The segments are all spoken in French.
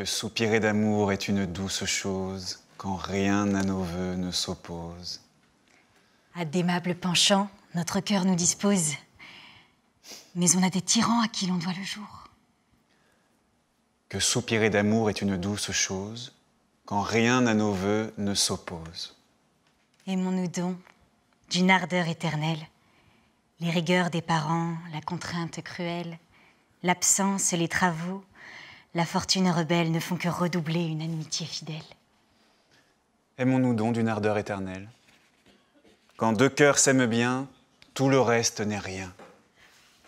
Que soupirer d'amour est une douce chose quand rien à nos voeux ne s'oppose. À d'aimables penchants, notre cœur nous dispose. Mais on a des tyrans à qui l'on doit le jour. Que soupirer d'amour est une douce chose quand rien à nos voeux ne s'oppose. Aimons-nous donc d'une ardeur éternelle les rigueurs des parents, la contrainte cruelle, l'absence, les travaux, la fortune rebelle ne font que redoubler une amitié fidèle. Aimons-nous donc d'une ardeur éternelle. Quand deux cœurs s'aiment bien, tout le reste n'est rien.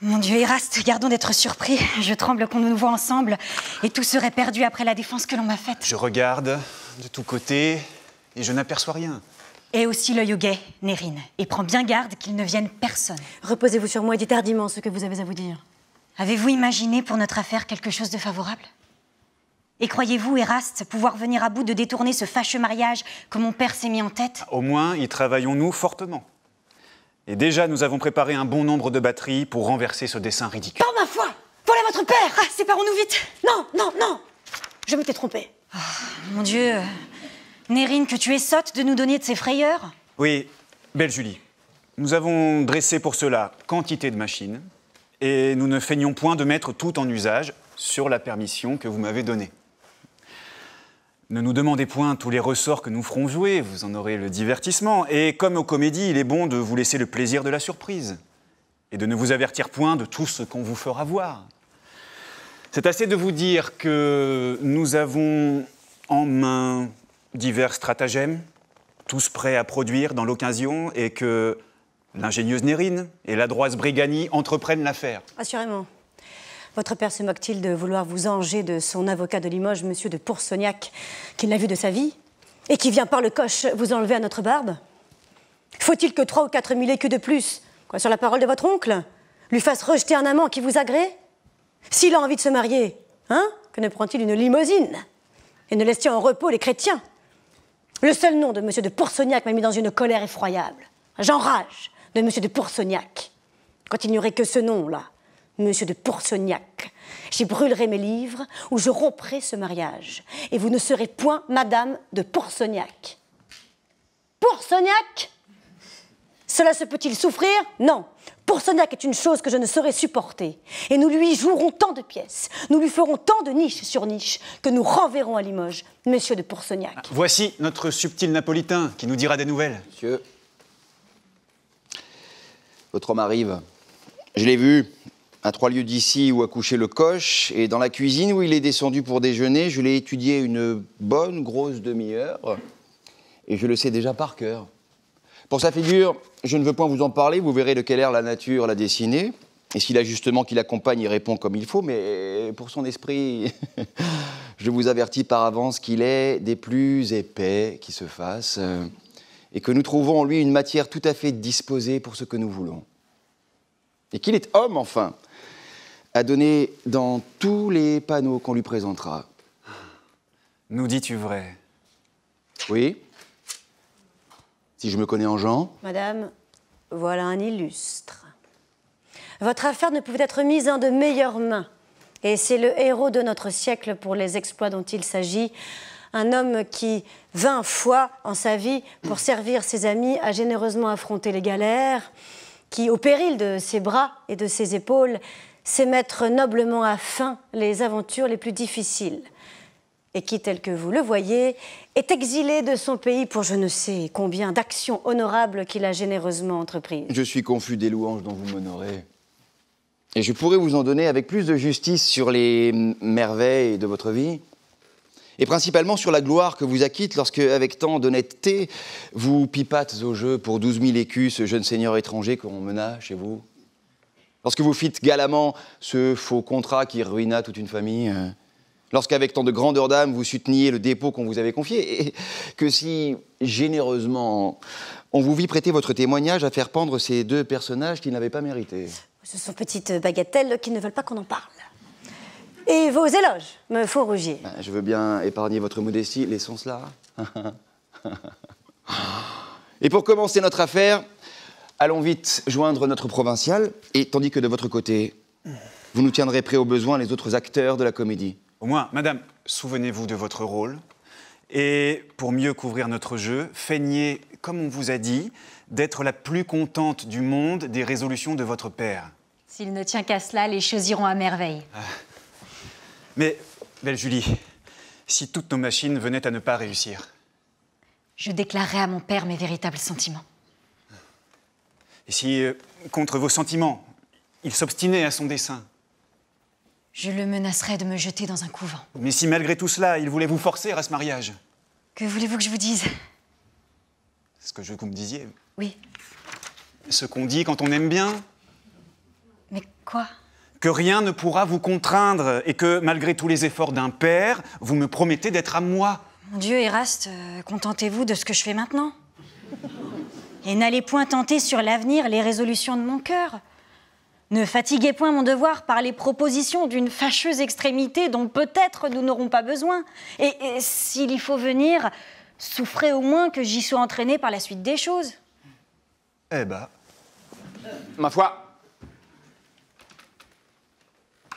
Mon Dieu, Eraste, gardons d'être surpris. Je tremble qu'on nous voit ensemble et tout serait perdu après la défense que l'on m'a faite. Je regarde de tous côtés et je n'aperçois rien. Et aussi l'œil au guet, Nérine, et prends bien garde qu'il ne vienne personne. Reposez-vous sur moi et dites hardiment ce que vous avez à vous dire. Avez-vous imaginé pour notre affaire quelque chose de favorable? Et croyez-vous, Eraste, pouvoir venir à bout de détourner ce fâcheux mariage que mon père s'est mis en tête? Au moins, y travaillons-nous fortement. Et déjà, nous avons préparé un bon nombre de batteries pour renverser ce dessin ridicule. Par ma foi Voilà votre père Ah, séparons-nous vite Non, non, non Je m'étais trompée. Mon Dieu Nérine, que tu es sotte de nous donner de ces frayeurs? Oui, belle Julie. Nous avons dressé pour cela quantité de machines et nous ne feignons point de mettre tout en usage sur la permission que vous m'avez donnée. Ne nous demandez point tous les ressorts que nous ferons jouer, vous en aurez le divertissement. Et comme aux comédies, il est bon de vous laisser le plaisir de la surprise et de ne vous avertir point de tout ce qu'on vous fera voir. C'est assez de vous dire que nous avons en main divers stratagèmes, tous prêts à produire dans l'occasion, et que l'ingénieuse Nérine et l'adroite Brigani entreprennent l'affaire. Assurément. Votre père se moque-t-il de vouloir vous engager de son avocat de Limoges, monsieur de Poursognac, qu'il n'a vu de sa vie, et qui vient par le coche vous enlever à notre barbe? Faut-il que trois ou quatre mille écus de plus, quoi, sur la parole de votre oncle, lui fasse rejeter un amant qui vous agrée? S'il a envie de se marier, hein, que ne prend-il une limousine? Et ne laisse-t-il en repos les chrétiens? Le seul nom de M. de Poursognac m'a mis dans une colère effroyable. J'enrage de M. de Poursognac. Quand il n'y aurait que ce nom-là, M. de Poursognac, j'y brûlerai mes livres ou je romprai ce mariage. Et vous ne serez point Madame de Poursognac. Poursognac Cela se peut-il souffrir? Non. Poursognac est une chose que je ne saurais supporter. Et nous lui jouerons tant de pièces, nous lui ferons tant de niches sur niches, que nous renverrons à Limoges Monsieur de Poursognac. Voici notre subtil napolitain qui nous dira des nouvelles. Monsieur, votre homme arrive. Je l'ai vu à trois lieues d'ici où a couché le coche, et dans la cuisine où il est descendu pour déjeuner, je l'ai étudié une bonne grosse demi-heure, et je le sais déjà par cœur. Pour sa figure, je ne veux point vous en parler, vous verrez de quel air la nature l'a dessiné, et si l'ajustement qui l'accompagne y répond comme il faut, mais pour son esprit, je vous avertis par avance qu'il est des plus épais qui se fassent, et que nous trouvons en lui une matière tout à fait disposée pour ce que nous voulons. Et qu'il est homme, enfin, à donner dans tous les panneaux qu'on lui présentera. Nous dis-tu vrai? Oui Si je me connais en gens Madame, voilà un illustre. Votre affaire ne pouvait être mise en de meilleures mains. Et c'est le héros de notre siècle pour les exploits dont il s'agit. Un homme qui, vingt fois en sa vie, pour servir ses amis, a généreusement affronté les galères, qui, au péril de ses bras et de ses épaules, sait mettre noblement à fin les aventures les plus difficiles, et qui, tel que vous le voyez, est exilé de son pays pour je ne sais combien d'actions honorables qu'il a généreusement entreprises. Je suis confus des louanges dont vous m'honorez. Et je pourrais vous en donner avec plus de justice sur les merveilles de votre vie, et principalement sur la gloire que vous acquitte lorsque, avec tant d'honnêteté, vous pipâtes au jeu pour 12 000 écus ce jeune seigneur étranger qu'on mena chez vous. Lorsque vous fîtes galamment ce faux contrat qui ruina toute une famille. euh, Lorsqu'avec tant de grandeur d'âme, vous souteniez le dépôt qu'on vous avait confié, et que si généreusement on vous vit prêter votre témoignage à faire pendre ces deux personnages qui n'avaient pas mérité. Ce sont petites bagatelles qui ne veulent pas qu'on en parle. Et vos éloges me font rougir. Ben, Je veux bien épargner votre modestie, laissons cela. Et pour commencer notre affaire, allons vite joindre notre provincial, et tandis que de votre côté, vous nous tiendrez prêts au besoin les autres acteurs de la comédie. Au moins, madame, souvenez-vous de votre rôle. Et pour mieux couvrir notre jeu, feignez, comme on vous a dit, d'être la plus contente du monde des résolutions de votre père. S'il ne tient qu'à cela, les choses iront à merveille. Mais, belle Julie, si toutes nos machines venaient à ne pas réussir, Je déclarerai à mon père mes véritables sentiments. et si, euh, contre vos sentiments, il s'obstinait à son dessein, Je le menacerai de me jeter dans un couvent. mais si malgré tout cela, il voulait vous forcer à ce mariage, Que voulez-vous que je vous dise? C'est ce que je veux que vous me disiez, Oui, ce qu'on dit quand on aime bien, mais quoi? Que rien ne pourra vous contraindre et que malgré tous les efforts d'un père, vous me promettez d'être à moi. Mon Dieu, Eraste, euh, contentez-vous de ce que je fais maintenant. Et n'allez point tenter sur l'avenir les résolutions de mon cœur. Ne fatiguez point mon devoir par les propositions d'une fâcheuse extrémité dont peut-être nous n'aurons pas besoin. Et, et s'il y faut venir, souffrez au moins que j'y sois entraîné par la suite des choses. Eh ben, Ma foi,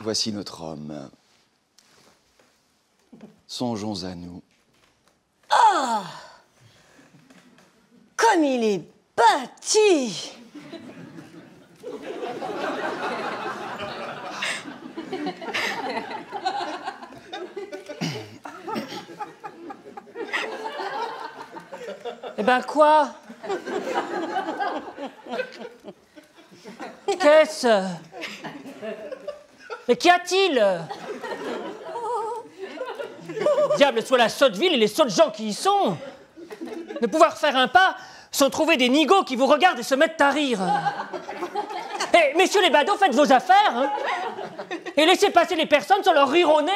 voici notre homme. Songeons à nous. Comme il est bâti Eh ben quoi? Qu'est-ce? Mais qu'y a-t-il? Diable soit la sotte ville et les sottes gens qui y sont Ne pouvoir faire un pas sans trouver des nigauds qui vous regardent et se mettent à rire. Eh, messieurs les badauds, faites vos affaires hein. Et laissez passer les personnes sans leur rire au nez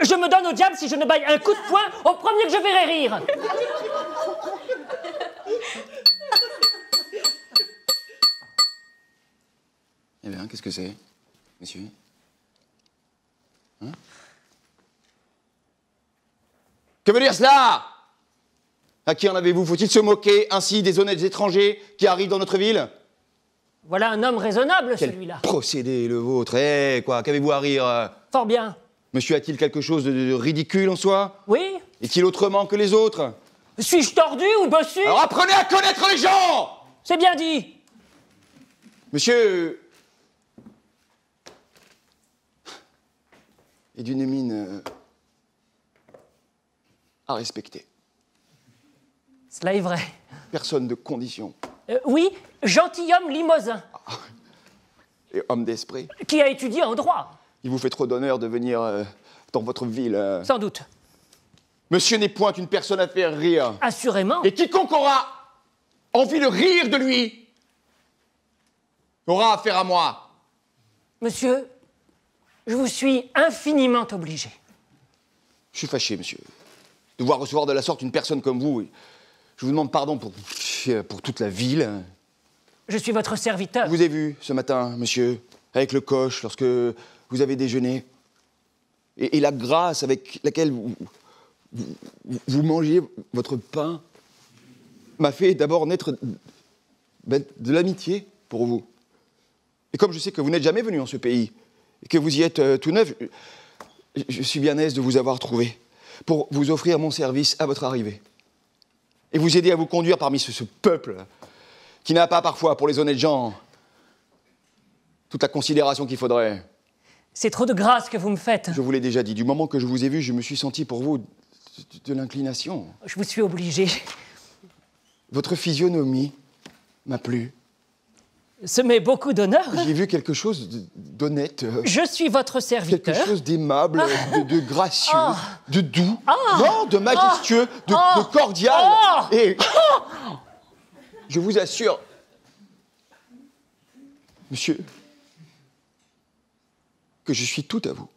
Je me donne au diable si je ne baille un coup de poing au premier que je verrai rire Eh bien, qu'est-ce que c'est, monsieur Hein Que veut dire cela? À qui en avez-vous Faut-il se moquer ainsi des honnêtes étrangers qui arrivent dans notre ville? Voilà un homme raisonnable, celui-là. procédé le vôtre. Eh, quoi Qu'avez-vous à rire euh? Fort bien. Monsieur a-t-il quelque chose de, de ridicule en soi? Oui. Est-il autrement que les autres? Suis-je tordu ou bossu? Alors apprenez à connaître les gens! C'est bien dit. Monsieur est d'une mine euh, à respecter. Cela est vrai. Personne de condition Euh, oui, gentilhomme limousin, et homme d'esprit. qui a étudié en droit, Il vous fait trop d'honneur de venir euh, dans votre ville. euh. sans doute. Monsieur n'est point une personne à faire rire. Assurément. Et quiconque aura envie de rire de lui aura affaire à moi. Monsieur, je vous suis infiniment obligé. Je suis fâché, monsieur, de voir recevoir de la sorte une personne comme vous. Je vous demande pardon pour, pour toute la ville. Je suis votre serviteur. Je vous ai vu ce matin, monsieur, avec le coche, lorsque vous avez déjeuné. Et, et la grâce avec laquelle vous, vous, vous mangez votre pain m'a fait d'abord naître ben, de l'amitié pour vous. Et comme je sais que vous n'êtes jamais venu en ce pays, et que vous y êtes euh, tout neuf, je, je suis bien aise de vous avoir trouvé pour vous offrir mon service à votre arrivée. Et vous aider à vous conduire parmi ce, ce peuple qui n'a pas parfois pour les honnêtes gens toute la considération qu'il faudrait. C'est trop de grâce que vous me faites. Je vous l'ai déjà dit, du moment que je vous ai vu, je me suis senti pour vous de, de l'inclination. Je vous suis obligé. Votre physionomie m'a plu. Ce m'est beaucoup d'honneur. J'ai vu quelque chose d'honnête, euh, Je suis votre quelque serviteur. chose d'aimable, de, de gracieux, Ah. de doux, non, de majestueux, de, Ah. de cordial. Ah. Et je vous assure, monsieur, que je suis tout à vous.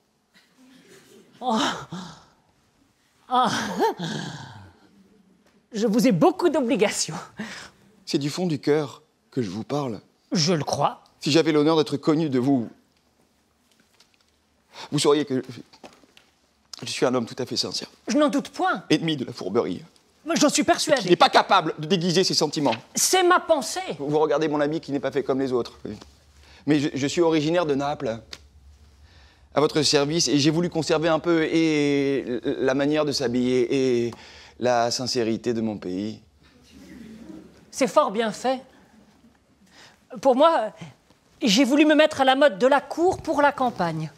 Je vous ai beaucoup d'obligations. C'est du fond du cœur que je vous parle. Je le crois. Si j'avais l'honneur d'être connu de vous, vous sauriez que je suis un homme tout à fait sincère, Je n'en doute point. ennemi de la fourberie, J'en suis qui n'est persuadé. pas capable de déguiser ses sentiments. C'est ma pensée. Vous regardez mon ami qui n'est pas fait comme les autres. Mais je, je suis originaire de Naples. à votre service et j'ai voulu conserver un peu et la manière de s'habiller et la sincérité de mon pays. C'est fort bien fait. Pour moi, j'ai voulu me mettre à la mode de la cour pour la campagne.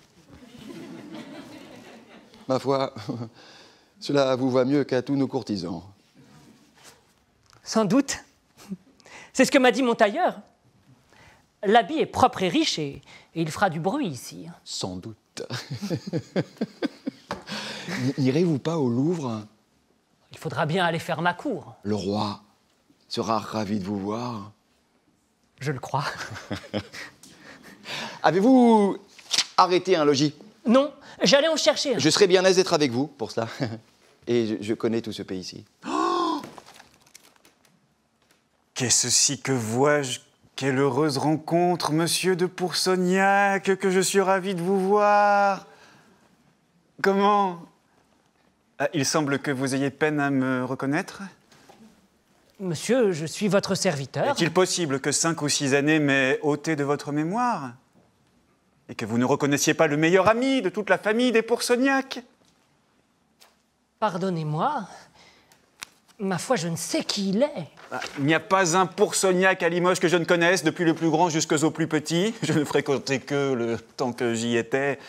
Ma foi, cela vous va mieux qu'à tous nos courtisans. Sans doute. C'est ce que m'a dit mon tailleur. L'habit est propre et riche et, et il fera du bruit ici. Sans doute. N'irez-vous pas au Louvre? Il faudra bien aller faire ma cour. Le roi sera ravi de vous voir. Je le crois. Avez-vous arrêté un logis? Non, j'allais en chercher un. Je serais bien aise d'être avec vous pour cela. Et je, je connais tout ce pays-ci. Qu'est-ce ci que vois-je? Quelle heureuse rencontre, monsieur de Poursognac, que je suis ravi de vous voir. Comment? Ah, Il semble que vous ayez peine à me reconnaître? Monsieur, je suis votre serviteur. Est-il possible que cinq ou six années m'aient ôté de votre mémoire Et que vous ne reconnaissiez pas le meilleur ami de toute la famille des Poursognac Pardonnez-moi. Ma foi, je ne sais qui il est. Ah, Il n'y a pas un Poursognac à Limoges que je ne connaisse, depuis le plus grand jusqu'aux plus petits. Je ne fréquentais que le temps que j'y étais.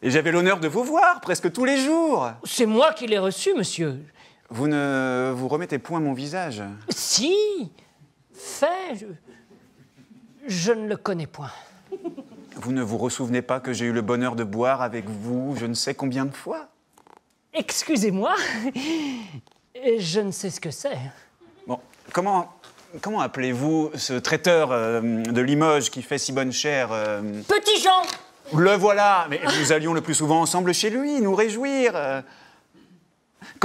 Et j'avais l'honneur de vous voir presque tous les jours. C'est moi qui l'ai reçu, monsieur. Vous ne vous remettez point mon visage. Si, fait, je, je ne le connais point. Vous ne vous ressouvenez pas que j'ai eu le bonheur de boire avec vous je ne sais combien de fois Excusez-moi, je ne sais ce que c'est. Bon, comment, comment appelez-vous ce traiteur euh, de Limoges qui fait si bonne chère euh, Petit Jean Le voilà Mais nous allions le plus souvent ensemble chez lui, nous réjouir.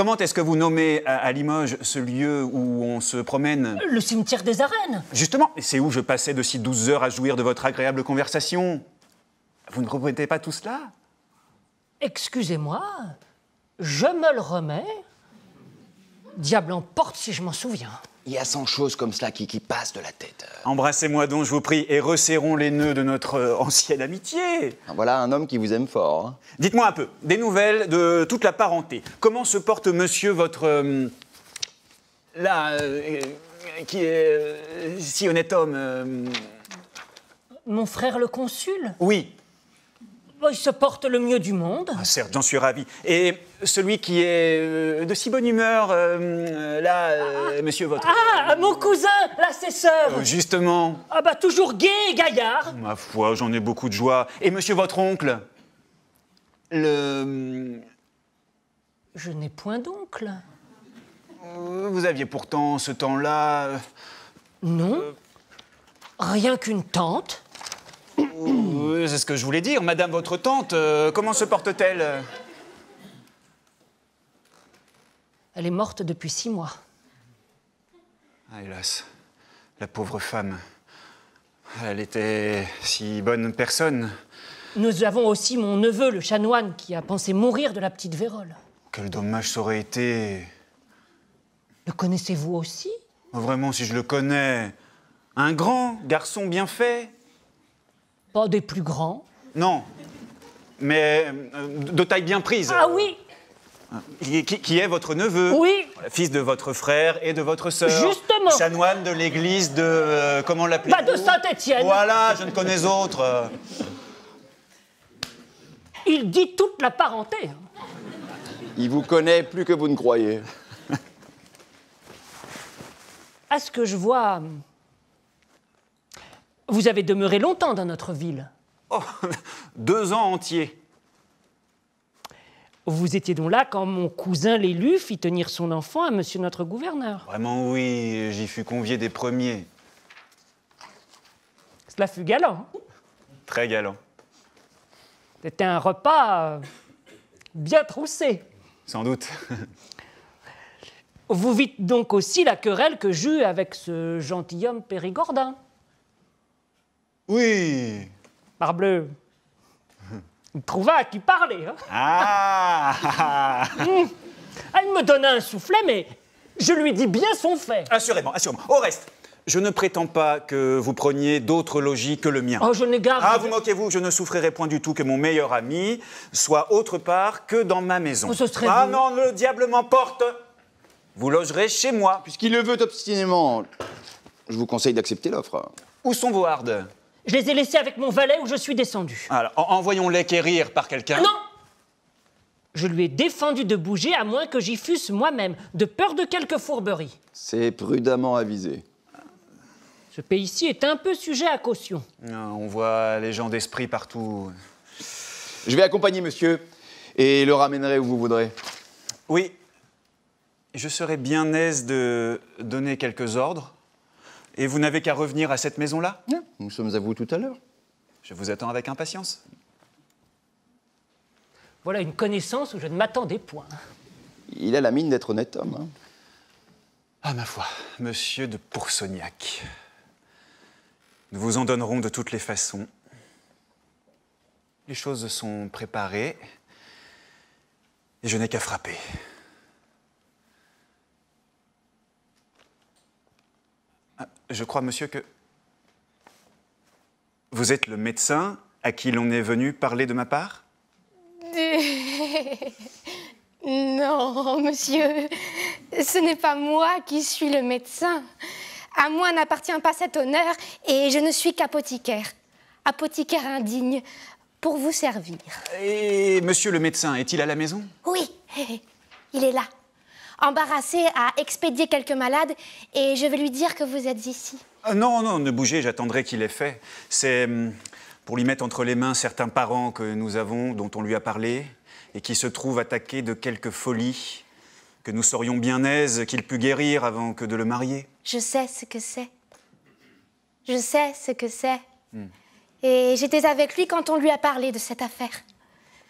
Comment est-ce que vous nommez à, à Limoges ce lieu où on se promène Le cimetière des arènes. Justement, c'est où je passais de si douze heures à jouir de votre agréable conversation. Vous ne regrettez pas tout cela? Excusez-moi, je me le remets. Diable emporte si je m'en souviens. Il y a cent choses comme cela qui, qui passent de la tête. Embrassez-moi donc, je vous prie, et resserrons les nœuds de notre euh, ancienne amitié. Voilà un homme qui vous aime fort. hein. Dites-moi un peu, des nouvelles de toute la parenté. Comment se porte monsieur votre... euh, là, euh, qui est euh, si honnête homme euh, Mon frère le consul? Oui, Il se porte le mieux du monde. ah, certes, j'en suis ravi. Et celui qui est euh, de si bonne humeur, euh, euh, là, euh, monsieur votre... Ah, mon cousin, l'assesseur Euh, justement, Ah bah toujours gai et gaillard ma foi, j'en ai beaucoup de joie. Et monsieur votre oncle? Le... Je n'ai point d'oncle. Vous aviez pourtant ce temps-là... euh, Non Rien qu'une tante. C'est ce que je voulais dire. Madame, votre tante, euh, comment se porte-t-elle? Elle est morte depuis six mois. Ah, hélas, la pauvre femme. Elle était si bonne personne. Nous avons aussi mon neveu, le chanoine, qui a pensé mourir de la petite vérole. Quel dommage ça aurait été. Le connaissez-vous aussi? Vraiment, si je le connais. Un grand garçon bien fait Pas des plus grands. Non. Mais euh, de taille bien prise. Ah oui Qui, qui- est votre neveu Oui Fils de votre frère et de votre sœur. Justement. Chanoine de l'église de. euh, comment l'appelez Bah, de Saint-Étienne. Voilà, je ne connais autre. Il dit toute la parenté. hein. Il vous connaît plus que vous ne croyez. À ce que je vois, vous avez demeuré longtemps dans notre ville. Oh, deux ans entiers. Vous étiez donc là quand mon cousin l'élu fit tenir son enfant à monsieur notre gouverneur. Vraiment, oui, j'y fus convié des premiers. Cela fut galant. Très galant. C'était un repas euh, bien troussé. Sans doute. Vous vîtes donc aussi la querelle que j'eus avec ce gentilhomme Périgordin. Oui. Parbleu. Il trouva à qui parler. hein. Ah Ah, il me donna un soufflet, mais je lui dis bien son fait. Assurément, assurément. Au reste, Je ne prétends pas que vous preniez d'autres logis que le mien. Oh, je ne garde. Ah, vous moquez-vous, je ne souffrirai point du tout que mon meilleur ami soit autre part que dans ma maison. Oh, ce serait ah vous. non, le diable m'emporte Vous logerez chez moi. Puisqu'il le veut obstinément, je vous conseille d'accepter l'offre. Où sont vos hardes? Je les ai laissés avec mon valet où je suis descendu. Alors, en- envoyons-les quérir par quelqu'un. Non Je lui ai défendu de bouger à moins que j'y fusse moi-même, de peur de quelque fourberie. C'est prudemment avisé. Ce pays-ci est un peu sujet à caution. Ah, On voit les gens d'esprit partout. Je vais accompagner monsieur et le ramènerai où vous voudrez. Oui, je serais bien aise de donner quelques ordres. Et vous n'avez qu'à revenir à cette maison-là Nous sommes à vous tout à l'heure. Je vous attends avec impatience. Voilà une connaissance où je ne m'attendais point. Il a la mine d'être honnête homme. hein. Ah, ma foi, monsieur de Poursognac. Nous vous en donnerons de toutes les façons. Les choses sont préparées. Et je n'ai qu'à frapper. Je crois, monsieur, que vous êtes le médecin à qui l'on est venu parler de ma part? Non, monsieur, ce n'est pas moi qui suis le médecin. À moi n'appartient pas cet honneur et je ne suis qu'apothicaire. Apothicaire indigne pour vous servir. Et monsieur le médecin, est-il à la maison? Oui, il est là, embarrassé à expédier quelques malades et je vais lui dire que vous êtes ici. Ah, Non, non, ne bougez, j'attendrai qu'il ait fait. C'est hum, pour lui mettre entre les mains certains parents que nous avons, dont on lui a parlé, et qui se trouvent attaqués de quelque folie, que nous serions bien aises qu'il pût guérir avant que de le marier. Je sais ce que c'est. Je sais ce que c'est. Et j'étais avec lui quand on lui a parlé de cette affaire.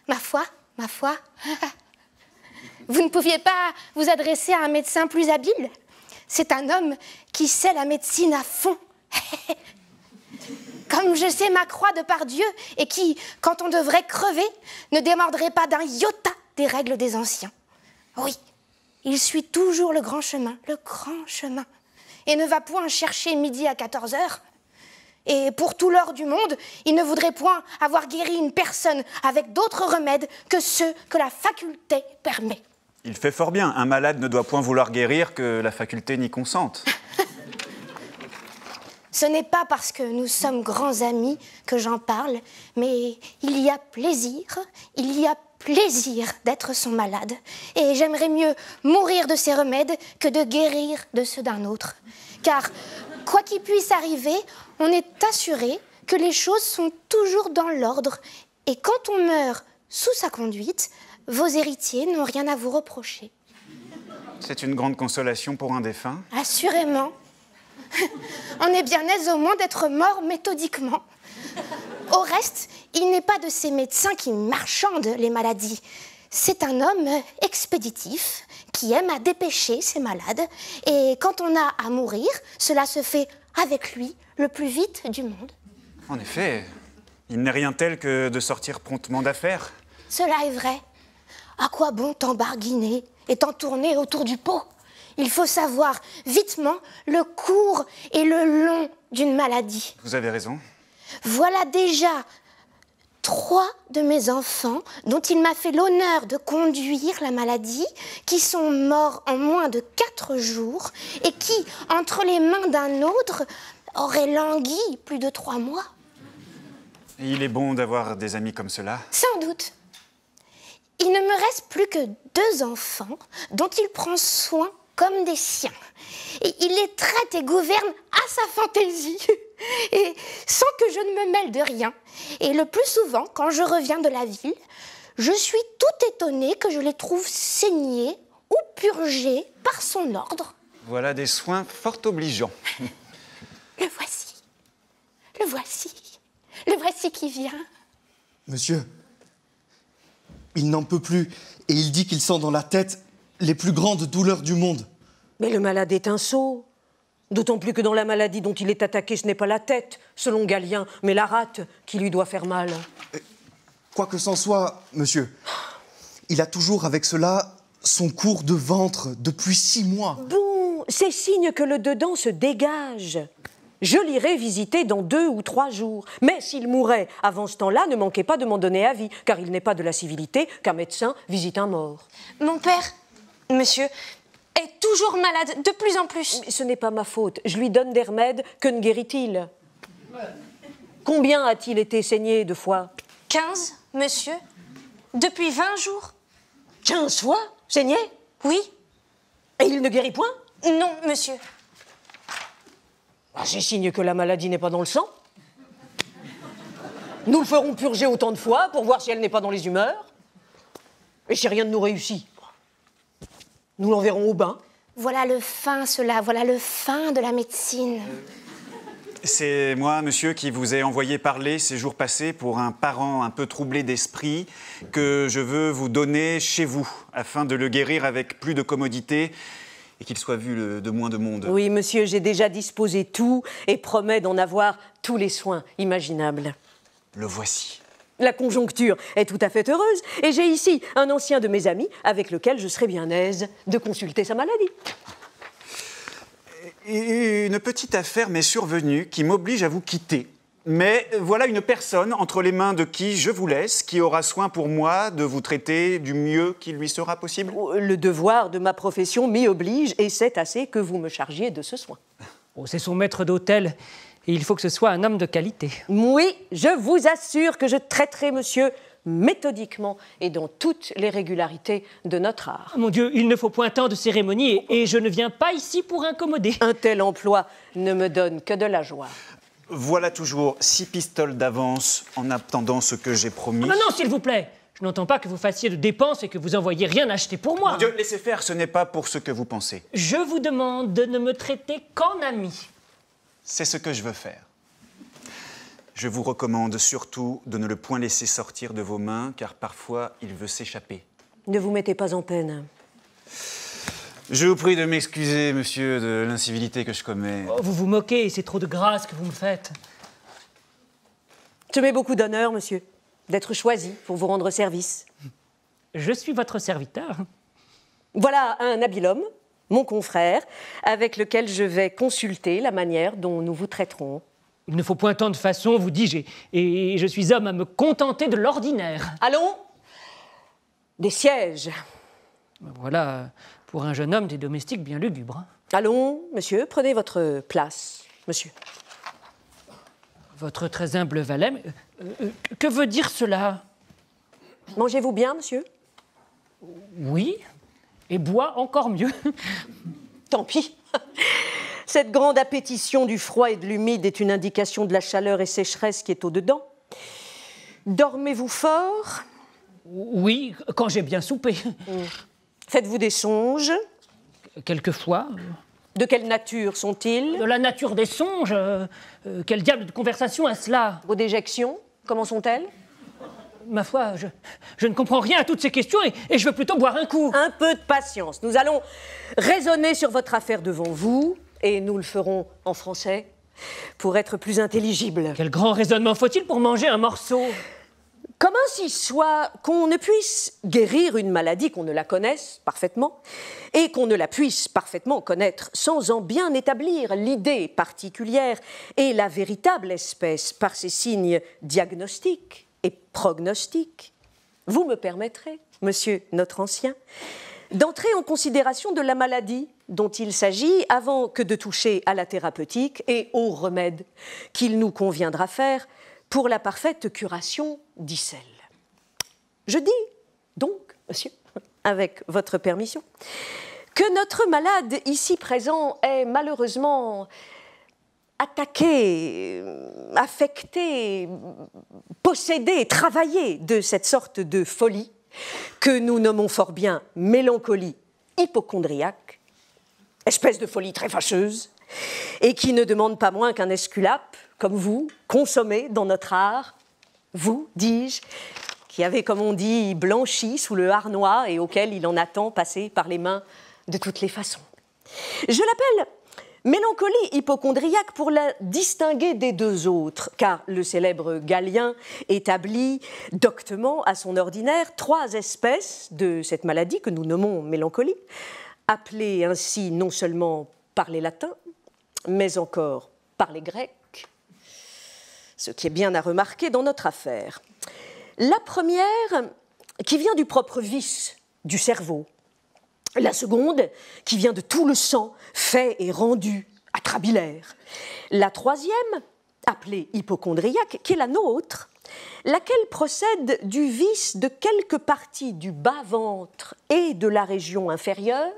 Ma foi, ma foi. Vous ne pouviez pas vous adresser à un médecin plus habile? C'est un homme qui sait la médecine à fond. Comme je sais ma croix de par Dieu et qui, quand on devrait crever, ne démordrait pas d'un iota des règles des anciens. Oui, il suit toujours le grand chemin, le grand chemin, et ne va point chercher midi à 14 heures. Et pour tout l'or du monde, il ne voudrait point avoir guéri une personne avec d'autres remèdes que ceux que la faculté permet. Il fait fort bien, un malade ne doit point vouloir guérir que la faculté n'y consente. Ce n'est pas parce que nous sommes grands amis que j'en parle, mais il y a plaisir, il y a plaisir d'être son malade. Et j'aimerais mieux mourir de ses remèdes que de guérir de ceux d'un autre. Car, quoi qu'il puisse arriver, on est assuré que les choses sont toujours dans l'ordre. Et quand on meurt sous sa conduite, vos héritiers n'ont rien à vous reprocher. C'est une grande consolation pour un défunt. Assurément. On est bien aise au moins d'être mort méthodiquement. Au reste, il n'est pas de ces médecins qui marchandent les maladies. C'est un homme expéditif qui aime à dépêcher ses malades. Et quand on a à mourir, cela se fait avec lui le plus vite du monde. En effet, il n'est rien tel que de sortir promptement d'affaires. Cela est vrai. À quoi bon tant barguiner et tant tourner autour du pot? Il faut savoir vitement le court et le long d'une maladie. Vous avez raison. Voilà déjà trois de mes enfants dont il m'a fait l'honneur de conduire la maladie, qui sont morts en moins de quatre jours et qui, entre les mains d'un autre, auraient langui plus de trois mois. Et il est bon d'avoir des amis comme cela? Sans doute. Il ne me reste plus que deux enfants dont il prend soin comme des siens. Et il les traite et gouverne à sa fantaisie, et sans que je ne me mêle de rien. Et le plus souvent, quand je reviens de la ville, je suis tout étonnée que je les trouve saignés ou purgés par son ordre. Voilà des soins fort obligeants. Le voici. Le voici. Le voici qui vient. Monsieur, il n'en peut plus et il dit qu'il sent dans la tête les plus grandes douleurs du monde. Mais le malade est un sot. D'autant plus que dans la maladie dont il est attaqué, ce n'est pas la tête, selon Galien, mais la rate qui lui doit faire mal. Quoi que c'en soit, monsieur, il a toujours avec cela son cours de ventre depuis six mois. Bon, c'est signe que le dedans se dégage. Je l'irai visiter dans deux ou trois jours. Mais s'il mourait avant ce temps-là, ne manquez pas de m'en donner avis, car il n'est pas de la civilité qu'un médecin visite un mort. Mon père, monsieur, est toujours malade, de plus en plus. Mais ce n'est pas ma faute. Je lui donne des remèdes, que ne guérit-il Combien a-t-il été saigné de fois? 15, monsieur Depuis 20 jours 15 fois Saigné? Oui Et il ne guérit point? Non, monsieur. Ah, C'est signe que la maladie n'est pas dans le sang. Nous le ferons purger autant de fois pour voir si elle n'est pas dans les humeurs. Et si rien ne nous réussit, nous l'enverrons au bain. Voilà le fin, cela, voilà le fin de la médecine. C'est moi, monsieur, qui vous ai envoyé parler ces jours passés pour un parent un peu troublé d'esprit que je veux vous donner chez vous, afin de le guérir avec plus de commodité et qu'il soit vu le- de moins de monde. Oui, monsieur, j'ai déjà disposé tout et promets d'en avoir tous les soins imaginables. Le voici. La conjoncture est tout à fait heureuse et j'ai ici un ancien de mes amis avec lequel je serai bien aise de consulter sa maladie. Une petite affaire m'est survenue qui m'oblige à vous quitter. Mais voilà une personne entre les mains de qui je vous laisse, qui aura soin pour moi de vous traiter du mieux qu'il lui sera possible. Le devoir de ma profession m'y oblige et c'est assez que vous me chargiez de ce soin. Oh, c'est son maître d'hôtel et il faut que ce soit un homme de qualité. Oui, je vous assure que je traiterai monsieur méthodiquement et dans toutes les régularités de notre art. Ah, Mon Dieu, il ne faut point tant de cérémonie et je ne viens pas ici pour incommoder. Un tel emploi ne me donne que de la joie. Voilà toujours six pistoles d'avance en attendant ce que j'ai promis. Non, non, s'il vous plaît. Je n'entends pas que vous fassiez de dépenses et que vous envoyiez rien acheter pour moi. Mon Dieu, laissez faire, ce n'est pas pour ce que vous pensez. Je vous demande de ne me traiter qu'en ami. C'est ce que je veux faire. Je vous recommande surtout de ne le point laisser sortir de vos mains, car parfois il veut s'échapper. Ne vous mettez pas en peine. Je vous prie de m'excuser, monsieur, de l'incivilité que je commets. Oh, vous vous moquez, c'est trop de grâce que vous me faites. Je mets beaucoup d'honneur, monsieur, d'être choisi pour vous rendre service. Je suis votre serviteur. Voilà un habile homme, mon confrère, avec lequel je vais consulter la manière dont nous vous traiterons. Il ne faut point tant de façon, vous dis-je, et, et je suis homme à me contenter de l'ordinaire. Allons Des sièges. Voilà, pour un jeune homme, des domestiques bien lugubres. hein. Allons, monsieur, prenez votre place, monsieur. Votre très humble valet, euh, euh, que veut dire cela? Mangez-vous bien, monsieur? Oui, et bois encore mieux. Tant pis. Cette grande appétition du froid et de l'humide est une indication de la chaleur et sécheresse qui est au-dedans. Dormez-vous fort? Oui, quand j'ai bien soupé. Faites-vous des songes Quelquefois. De quelle nature sont-ils De la nature des songes, euh, euh, quel diable de conversation est cela Vos déjections, comment sont-elles Ma foi, je, je ne comprends rien à toutes ces questions et, et je veux plutôt boire un coup. Un peu de patience. Nous allons raisonner sur votre affaire devant vous, et nous le ferons en français pour être plus intelligible. Quel grand raisonnement faut-il pour manger un morceau? Comment s'il soit qu'on ne puisse guérir une maladie, qu'on ne la connaisse parfaitement, et qu'on ne la puisse parfaitement connaître sans en bien établir l'idée particulière et la véritable espèce par ses signes diagnostiques et prognostiques? Vous me permettrez, monsieur notre ancien, d'entrer en considération de la maladie dont il s'agit avant que de toucher à la thérapeutique et aux remèdes qu'il nous conviendra faire pour la parfaite curation d'Issel. Je dis donc, monsieur, avec votre permission, que notre malade ici présent est malheureusement attaqué, affecté, possédé, travaillé de cette sorte de folie que nous nommons fort bien mélancolie hypochondriaque, espèce de folie très fâcheuse, et qui ne demande pas moins qu'un esculape, comme vous, consommé dans notre art, vous, dis-je, qui avez, comme on dit, blanchi sous le harnois et auquel il en attend passer par les mains de toutes les façons. Je l'appelle mélancolie hypochondriaque pour la distinguer des deux autres, car le célèbre Galien établit doctement à son ordinaire trois espèces de cette maladie que nous nommons mélancolie, appelées ainsi non seulement par les latins, mais encore par les grecs, ce qui est bien à remarquer dans notre affaire. La première, qui vient du propre vice du cerveau. La seconde, qui vient de tout le sang fait et rendu atrabilaire. La troisième, appelée hypochondriaque, qui est la nôtre, laquelle procède du vice de quelques parties du bas-ventre et de la région inférieure,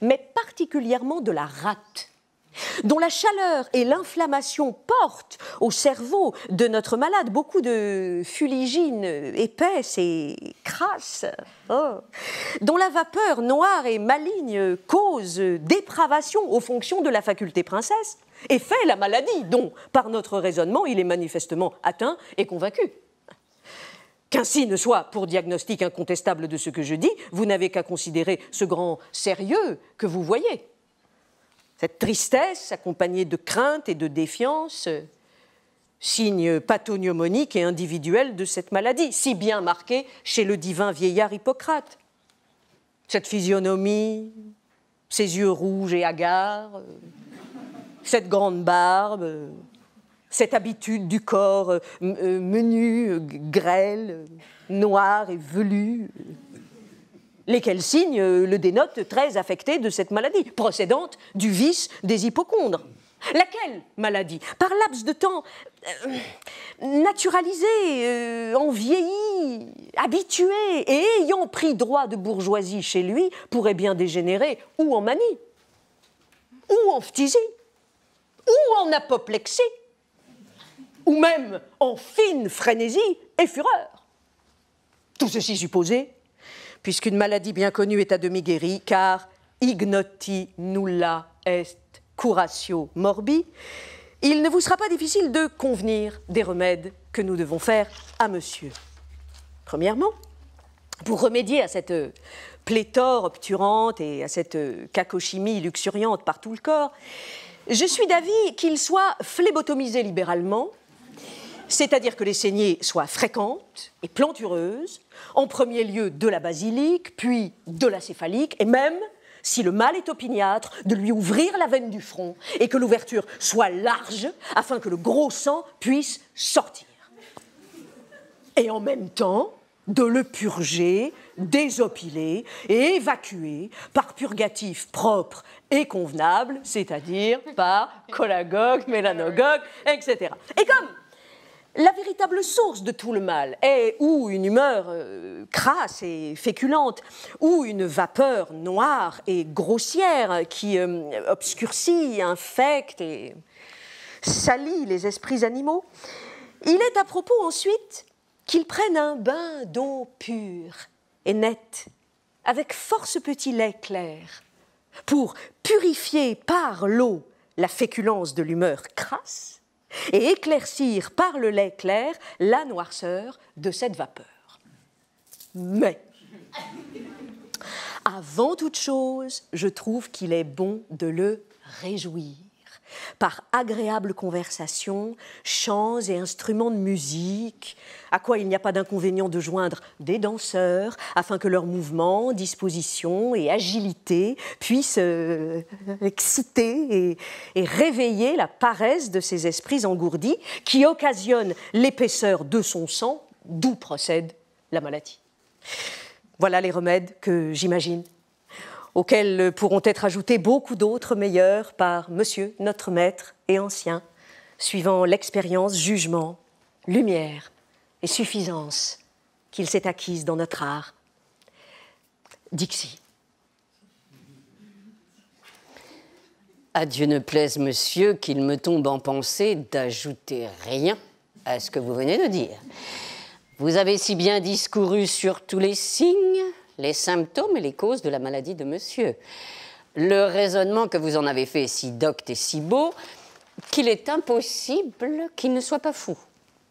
mais particulièrement de la rate dont la chaleur et l'inflammation portent au cerveau de notre malade beaucoup de fuligine épaisse et crasse, oh, dont la vapeur noire et maligne cause dépravation aux fonctions de la faculté princesse, et fait la maladie dont, par notre raisonnement, il est manifestement atteint et convaincu. Qu'ainsi ne soit, pour diagnostic incontestable de ce que je dis, vous n'avez qu'à considérer ce grand sérieux que vous voyez. Cette tristesse, accompagnée de crainte et de défiance, signe pathognomonique et individuel de cette maladie, si bien marquée chez le divin vieillard Hippocrate. Cette physionomie, ces yeux rouges et hagards, cette grande barbe, cette habitude du corps euh, euh, menu, grêle, noir et velu, lesquels signes euh, le dénotent très affecté de cette maladie, procédante du vice des hypochondres. Laquelle maladie? Par laps de temps naturalisé, en vieilli, habitué et ayant pris droit de bourgeoisie chez lui, pourrait bien dégénérer ou en manie, ou en phtisie, ou en apoplexie, ou même en fine frénésie et fureur. Tout ceci supposé, puisqu'une maladie bien connue est à demi guérie, car ignoti nulla est curatio morbi, il ne vous sera pas difficile de convenir des remèdes que nous devons faire à monsieur. Premièrement, pour remédier à cette pléthore obturante et à cette cacochimie luxuriante par tout le corps, je suis d'avis qu'il soit phlébotomisé libéralement, c'est-à-dire que les saignées soient fréquentes et plantureuses, en premier lieu de la basilique, puis de la céphalique, et même, si le mal est opiniâtre, de lui ouvrir la veine du front et que l'ouverture soit large afin que le gros sang puisse sortir. Et en même temps, de le purger, désopiler et évacuer par purgatif propre et convenable, c'est-à-dire par cholagogue, mélanogogue, etc. Et comme la véritable source de tout le mal est ou une humeur euh, crasse et féculente, ou une vapeur noire et grossière qui euh, obscurcit, infecte et salit les esprits animaux, il est à propos ensuite qu'ils prennent un bain d'eau pure et nette, avec force petit lait clair, pour purifier par l'eau la féculence de l'humeur crasse et éclaircir par le lait clair la noirceur de cette vapeur. Mais, avant toute chose, je trouve qu'il est bon de le réjouir par agréable conversation, chants et instruments de musique, à quoi il n'y a pas d'inconvénient de joindre des danseurs, afin que leurs mouvements, dispositions et agilité puissent euh, exciter et réveiller la paresse de ces esprits engourdis qui occasionnent l'épaisseur de son sang, d'où procède la maladie. Voilà les remèdes que j'imagine auxquels pourront être ajoutés beaucoup d'autres meilleurs par Monsieur, notre maître et ancien, suivant l'expérience, jugement, lumière et suffisance qu'il s'est acquise dans notre art. Dixie. À Dieu ne plaise, monsieur, qu'il me tombe en pensée d'ajouter rien à ce que vous venez de dire. Vous avez si bien discouru sur tous les signes les symptômes et les causes de la maladie de monsieur. Le raisonnement que vous en avez fait est si docte et si beau qu'il est impossible qu'il ne soit pas fou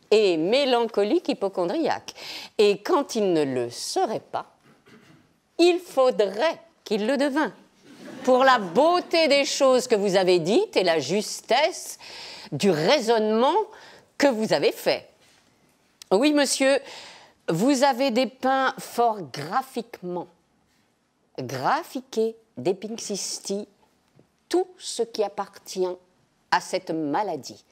et mélancolique hypochondriaque. Et quand il ne le serait pas, il faudrait qu'il le devint. Pour la beauté des choses que vous avez dites et la justesse du raisonnement que vous avez fait. Oui, monsieur, vous avez dépeint fort graphiquement, graphiqué d'Epinxisti tout ce qui appartient à cette maladie.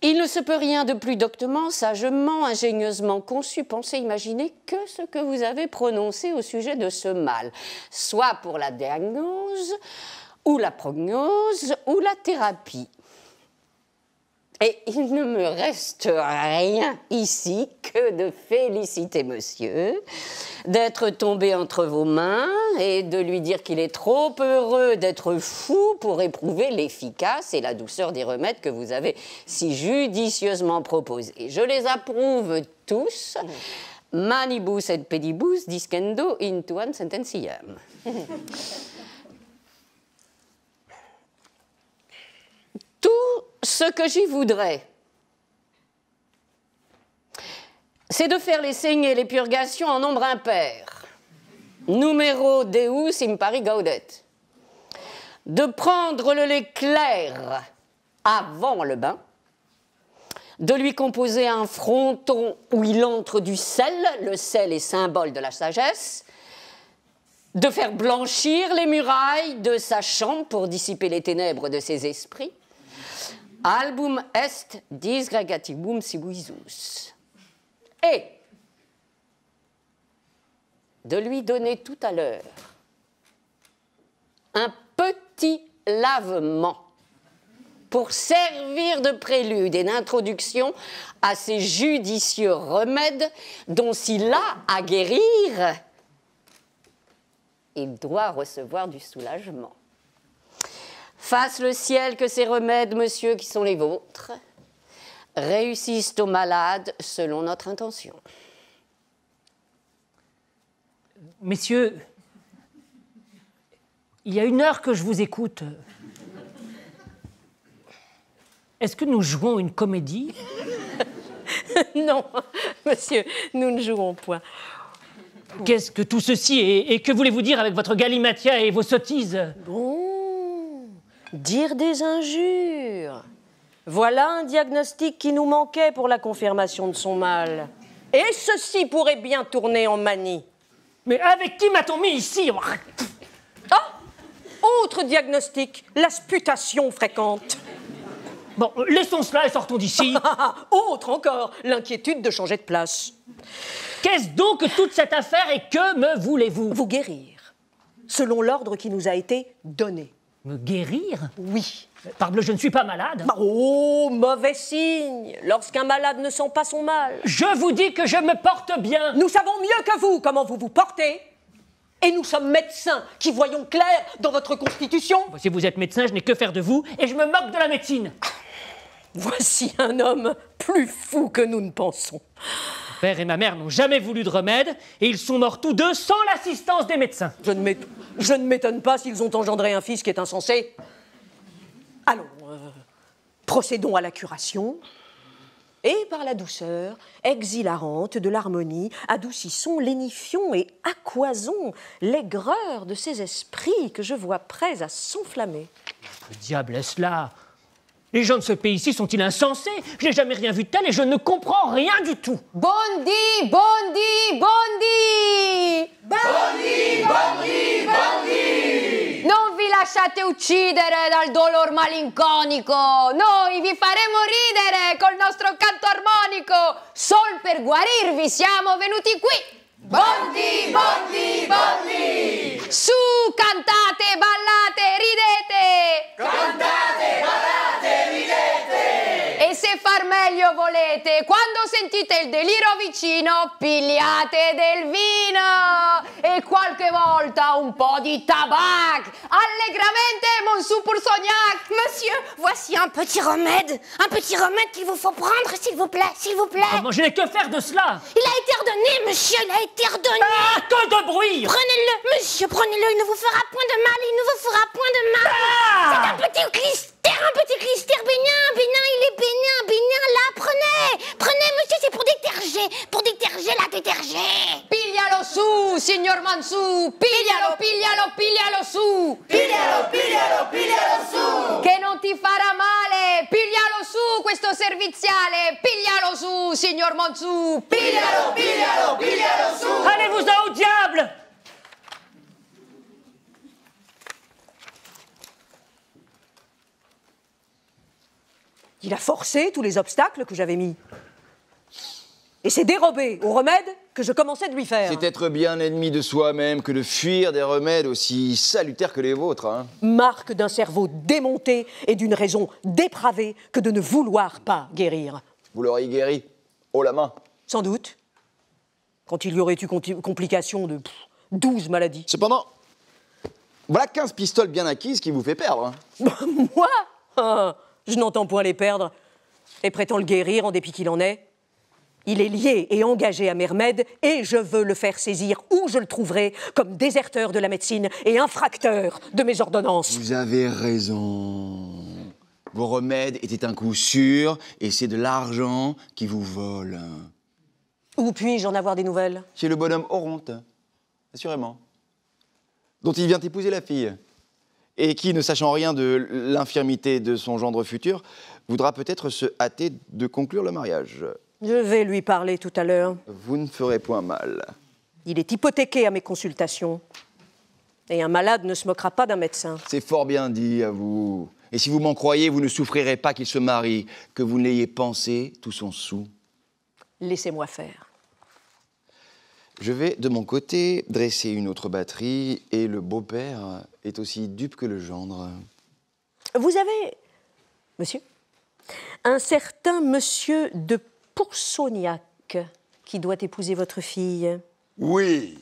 Il ne se peut rien de plus doctement, sagement, ingénieusement conçu, pensé, imaginé que ce que vous avez prononcé au sujet de ce mal, soit pour la diagnose, ou la prognose, ou la thérapie. Et il ne me reste rien ici que de féliciter monsieur, d'être tombé entre vos mains et de lui dire qu'il est trop heureux d'être fou pour éprouver l'efficace et la douceur des remèdes que vous avez si judicieusement proposés. Je les approuve tous. Manibus et pedibus discendo intuan sententiam. Tout ce que j'y voudrais, c'est de faire les saignées et les purgations en nombre impair. Numéro Deus impari gaudet. De prendre le lait clair avant le bain, de lui composer un fronton où il entre du sel, le sel est symbole de la sagesse, de faire blanchir les murailles de sa chambre pour dissiper les ténèbres de ses esprits, album est disgregatibum sibuisus. Et de lui donner tout à l'heure un petit lavement pour servir de prélude et d'introduction à ces judicieux remèdes dont s'il a à guérir, il doit recevoir du soulagement. Fasse le ciel que ces remèdes, monsieur, qui sont les vôtres, réussissent aux malades selon notre intention. Messieurs, il y a une heure que je vous écoute. Est-ce que nous jouons une comédie? Non, monsieur, nous ne jouons point. Qu'est-ce que tout ceci est Et que voulez-vous dire avec votre galimatia et vos sottises? Bon, dire des injures. Voilà un diagnostic qui nous manquait pour la confirmation de son mal. Et ceci pourrait bien tourner en manie. Mais avec qui m'a-t-on mis ici Ah Autre diagnostic, la sputation fréquente. Bon, laissons cela et sortons d'ici. Autre encore, l'inquiétude de changer de place. Qu'est-ce donc que toute cette affaire et que me voulez-vous? Vous guérir, selon l'ordre qui nous a été donné. Me guérir Oui. Parbleu, je ne suis pas malade. Oh, mauvais signe, lorsqu'un malade ne sent pas son mal. Je vous dis que je me porte bien. Nous savons mieux que vous comment vous vous portez. Et nous sommes médecins qui voyons clair dans votre constitution. Si vous êtes médecin, je n'ai que faire de vous et je me moque de la médecine. Voici un homme plus fou que nous ne pensons. Père et ma mère n'ont jamais voulu de remède et ils sont morts tous deux sans l'assistance des médecins. Je ne m'ét- je ne m'étonne pas s'ils ont engendré un fils qui est insensé. Allons, euh, procédons à la curation. Et par la douceur exhilarante de l'harmonie, adoucissons, lénifions et accroisons l'aigreur de ces esprits que je vois prêts à s'enflammer. Que diable est-ce là Les gens de ce pays-ci sont-ils insensés? Je n'ai jamais rien vu de tel et je ne comprends rien du tout. Bondi, bondi, bondi! Bondi, bondi, bondi! Non vi lasciate uccidere dal dolor malinconico. Noi vi faremo ridere col nostro canto armonico. Sol per guarirvi siamo venuti qui. Bondi, bondi, bondi! Su, cantate, ballate, ridete. Cantate, ballate, ridete! E se far meglio volete, quando sentite il delirio vicino, pigliate del vino e qualche volta un po' di tabac. Allegramente, mon sou pour Sognac. Monsieur, voici un petit remède. Un petit remède qu'il vous faut prendre, s'il vous plaît, s'il vous plaît. Ah, moi, je n'ai que faire de cela Il a été ordonné, monsieur, il a été ordonné. Ah, que de bruit Prenez-le, monsieur, prenez-le, il ne vous fera point de mal, il ne vous fera point de mal. Ah C'est un petit clister, un petit clister bénin, bénin, il est bénin, bénin, là, prenez. Prenez, monsieur, c'est pour déterger, pour déterger la déterger. Piglialo su, signor Mansù. Piglialo, piglialo, piglialo su. Piglialo, piglialo, piglialo su! Che non ti farà male. Piglialo su questo serviziale. Piglialo su, signor Mansù. Piglialo, piglialo, piglialo su! Allez-vous-en au diable Il a forcé tous les obstacles que j'avais mis. Et c'est dérobé au remède que je commençais de lui faire. C'est être bien ennemi de soi-même que de fuir des remèdes aussi salutaires que les vôtres. Hein. Marque d'un cerveau démonté et d'une raison dépravée que de ne vouloir pas guérir. Vous l'auriez guéri haut la main. Sans doute. Quand il y aurait eu complications de pff, 12 maladies. Cependant, voilà 15 pistoles bien acquises qui vous fait perdre. hein. Moi? Ah, Je n'entends point les perdre et prétends le guérir en dépit qu'il en est. Il est lié et engagé à Mermed et je veux le faire saisir où je le trouverai comme déserteur de la médecine et infracteur de mes ordonnances. Vous avez raison. Vos remèdes étaient un coup sûr et c'est de l'argent qui vous vole. Où puis-je en avoir des nouvelles? Chez le bonhomme Oronte, assurément. Dont il vient épouser la fille. Et qui, ne sachant rien de l'infirmité de son gendre futur, voudra peut-être se hâter de conclure le mariage. Je vais lui parler tout à l'heure. Vous ne ferez point mal. Il est hypothéqué à mes consultations. Et un malade ne se moquera pas d'un médecin. C'est fort bien dit à vous. Et si vous m'en croyez, vous ne souffrirez pas qu'il se marie, que vous n'ayez pensé tout son sou. Laissez-moi faire. Je vais de mon côté dresser une autre batterie et le beau-père est aussi dupe que le gendre. Vous avez, monsieur, un certain monsieur de Poursognac qui doit épouser votre fille. Oui,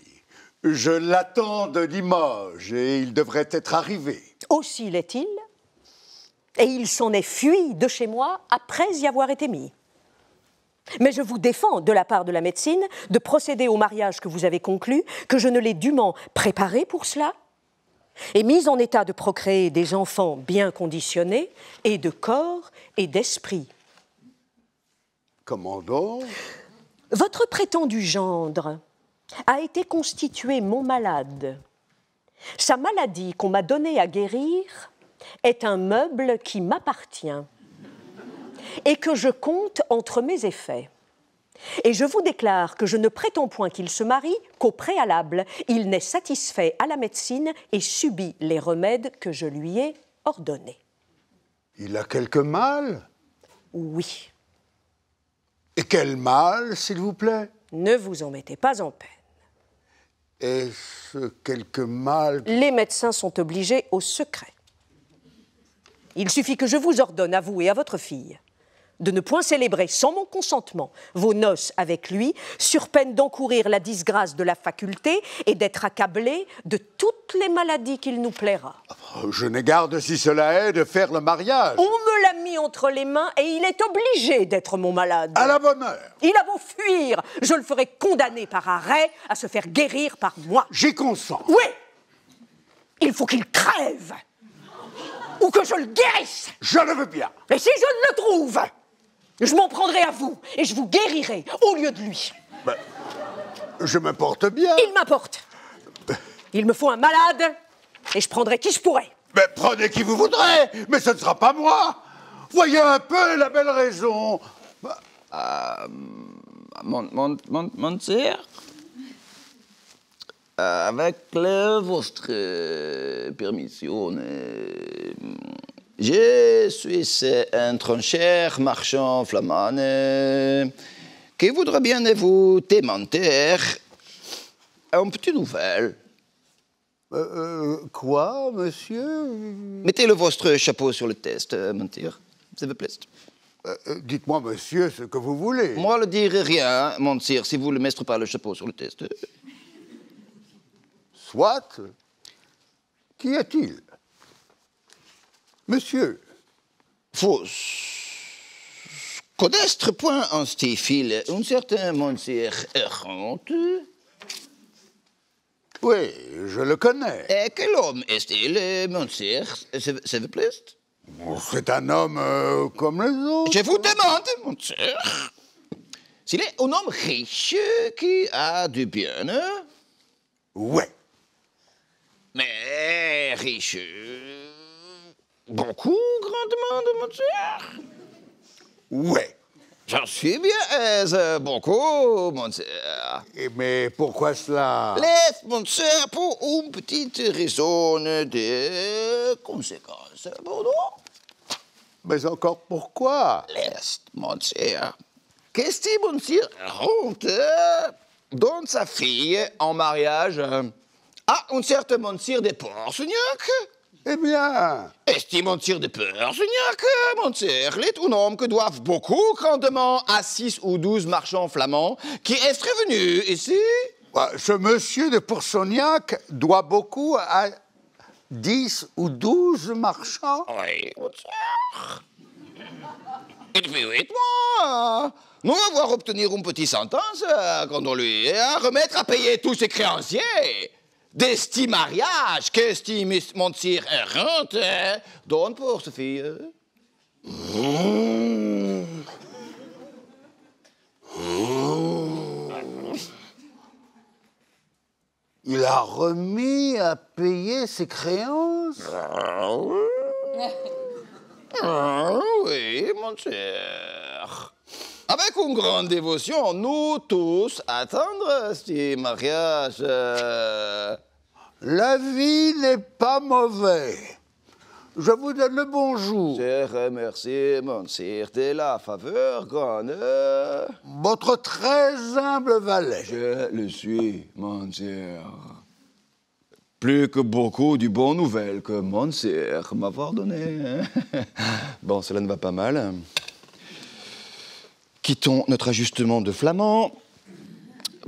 je l'attends de Limoges et il devrait être arrivé. Aussi l'est-il. Et il s'en est fui de chez moi après y avoir été mis. Mais je vous défends, de la part de la médecine, de procéder au mariage que vous avez conclu, que je ne l'ai dûment préparé pour cela, et mis en état de procréer des enfants bien conditionnés, et de corps et d'esprit. Comment donc? Votre prétendu gendre a été constitué mon malade. Sa maladie qu'on m'a donnée à guérir est un meuble qui m'appartient et que je compte entre mes effets. Et je vous déclare que je ne prétends point qu'il se marie qu'au préalable, il n'est satisfait à la médecine et subit les remèdes que je lui ai ordonnés. Il a quelque mal? Oui, Et quel mal, s'il vous plaît? Ne vous en mettez pas en peine. Est-ce quelque mal Les médecins sont obligés au secret. Il suffit que je vous ordonne à vous et à votre fille de ne point célébrer sans mon consentement vos noces avec lui, sur peine d'encourir la disgrâce de la faculté et d'être accablé de toutes les maladies qu'il nous plaira. Je n'ai garde si cela est de faire le mariage. On me l'a mis entre les mains et il est obligé d'être mon malade. À la bonne heure. Il a beau fuir, je le ferai condamner par arrêt à se faire guérir par moi. J'y consens. Oui Il faut qu'il crève Ou que je le guérisse Je le veux bien. Et si je ne le trouve Je m'en prendrai à vous et je vous guérirai au lieu de lui. Je me porte bien. Il m'importe. Il me faut un malade et je prendrai qui je pourrai. Mais prenez qui vous voudrez, mais ce ne sera pas moi. Voyez un peu la belle raison. Euh, mon, mon, mon, monsieur, euh, avec le- votre permission, euh, je suis un trancheur marchand flamand qui voudrait bien vous démentir? Une petite nouvelle. Euh, euh, quoi, monsieur? Mettez le votre chapeau sur le test, euh, mentir, s'il vous plaît. Euh, Dites-moi, monsieur, ce que vous voulez. Moi, ne dire rien, mentir, si vous ne mettre pas le chapeau sur le test. Soit. Qu'y a-t-il Monsieur, Faut connaître point en style un certain monsieur errante. oui, je le connais. Et quel homme est-il, monsieur, s'il vous plaît C'est un homme euh, comme les autres. Je vous demande, monsieur, s'il est un homme riche qui a du bien, hein? Ouais. mais riche. Beaucoup, grandement, monsieur. Ouais. J'en suis bien aise, beaucoup, monsieur. Et mais pourquoi cela? Laisse, monsieur, pour une petite raison de conséquence. Pardon Mais encore pourquoi? Laisse, monsieur. Qu'est-ce que monsieur Ronte euh, donne sa fille en mariage à un certain monsieur de Porcegnac Eh bien, Estime monsieur de Porcegnac, monsieur, est un homme que doivent beaucoup grandement à six ou douze marchands flamands qui est revenu ici ce monsieur de Poursognac doit beaucoup à 10 ou 12 marchands. Oui, monsieur. Et depuis huit mois, nous avoir obtenir une petite sentence euh, contre lui et à remettre à payer tous ses créanciers. D'esti mariage qu'estime monsieur errante euh, donne pour ce fille. Mmh. Il a remis à payer ses créances Ah oui, Ah oui, mon cher. Avec une grande dévotion, nous tous attendre ce mariage. euh, La vie n'est pas mauvaise. Je vous donne le bonjour. Je remercie, monsieur, de la faveur qu'on a. Votre très humble valet. Je le suis, monsieur. Plus que beaucoup du bon nouvelle que monsieur m'avoir donné. hein. bon, cela ne va pas mal. Quittons notre ajustement de flamand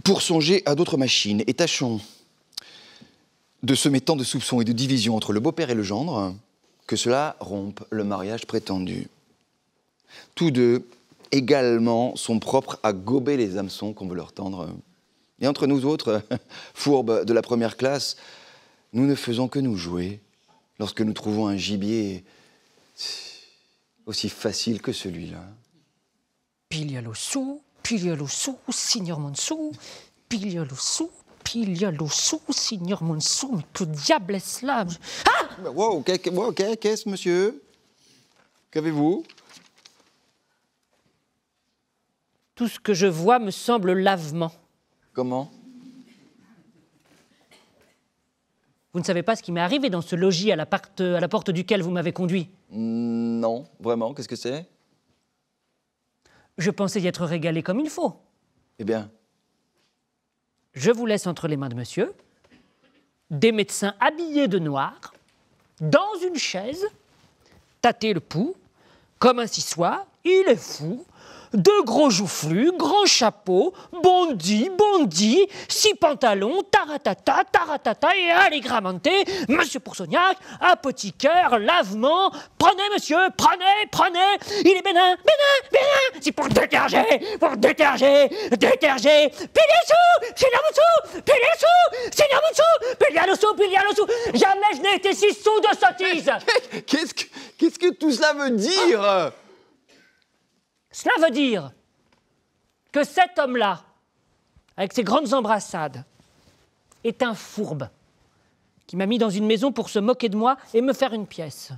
pour songer à d'autres machines et tâchons de semer tant de soupçons et de divisions entre le beau-père et le gendre que cela rompe le mariage prétendu. Tous deux également sont propres à gober les hameçons qu'on veut leur tendre. Et entre nous autres, fourbes de la première classe, nous ne faisons que nous jouer lorsque nous trouvons un gibier aussi facile que celui-là. Piglia lo su, piglia lo su, signor Monsou, piglia lo su, signor Monsou. Mais que diable est cela? Ah Wow, qu'est-ce, monsieur Qu'avez-vous? Tout ce que je vois me semble lavement. Comment? Vous ne savez pas ce qui m'est arrivé dans ce logis à la, porte- à la porte duquel vous m'avez conduit? Non, vraiment, qu'est-ce que c'est? Je pensais y être régalé comme il faut. Eh bien, Je vous laisse entre les mains de monsieur. Des médecins habillés de noir, dans une chaise, tâter le pouls, comme un soir, il est fou, deux gros joufflus, grand chapeau, bondi, bondi, six pantalons, taratata, taratata et allégramenté, monsieur Poursognac, apothicaire, lavement, prenez monsieur, prenez, prenez, il est bénin, bénin, bénin, c'est pour déterger, pour déterger, déterger, pilier sous, Seigneur Moussou, pilier sous, Seigneur Moussou, pilier le sous, pilier le sous, jamais je n'ai été si sous de sottise. qu'est-ce que, qu'est-ce que tout cela veut dire? Cela veut dire que cet homme-là, avec ses grandes embrassades, est un fourbe qui m'a mis dans une maison pour se moquer de moi et me faire une pièce.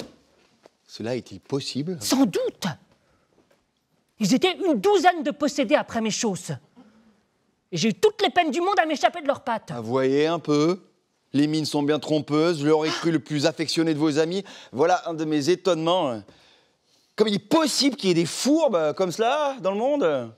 Cela est-il possible? Sans doute Ils étaient une douzaine de possédés après mes chausses. Et j'ai eu toutes les peines du monde à m'échapper de leurs pattes. Ah, Voyez un peu? Les mines sont bien trompeuses, je l'aurais cru le plus affectionné de vos amis. Voilà un de mes étonnements. Comme il est possible qu'il y ait des fourbes comme cela dans le monde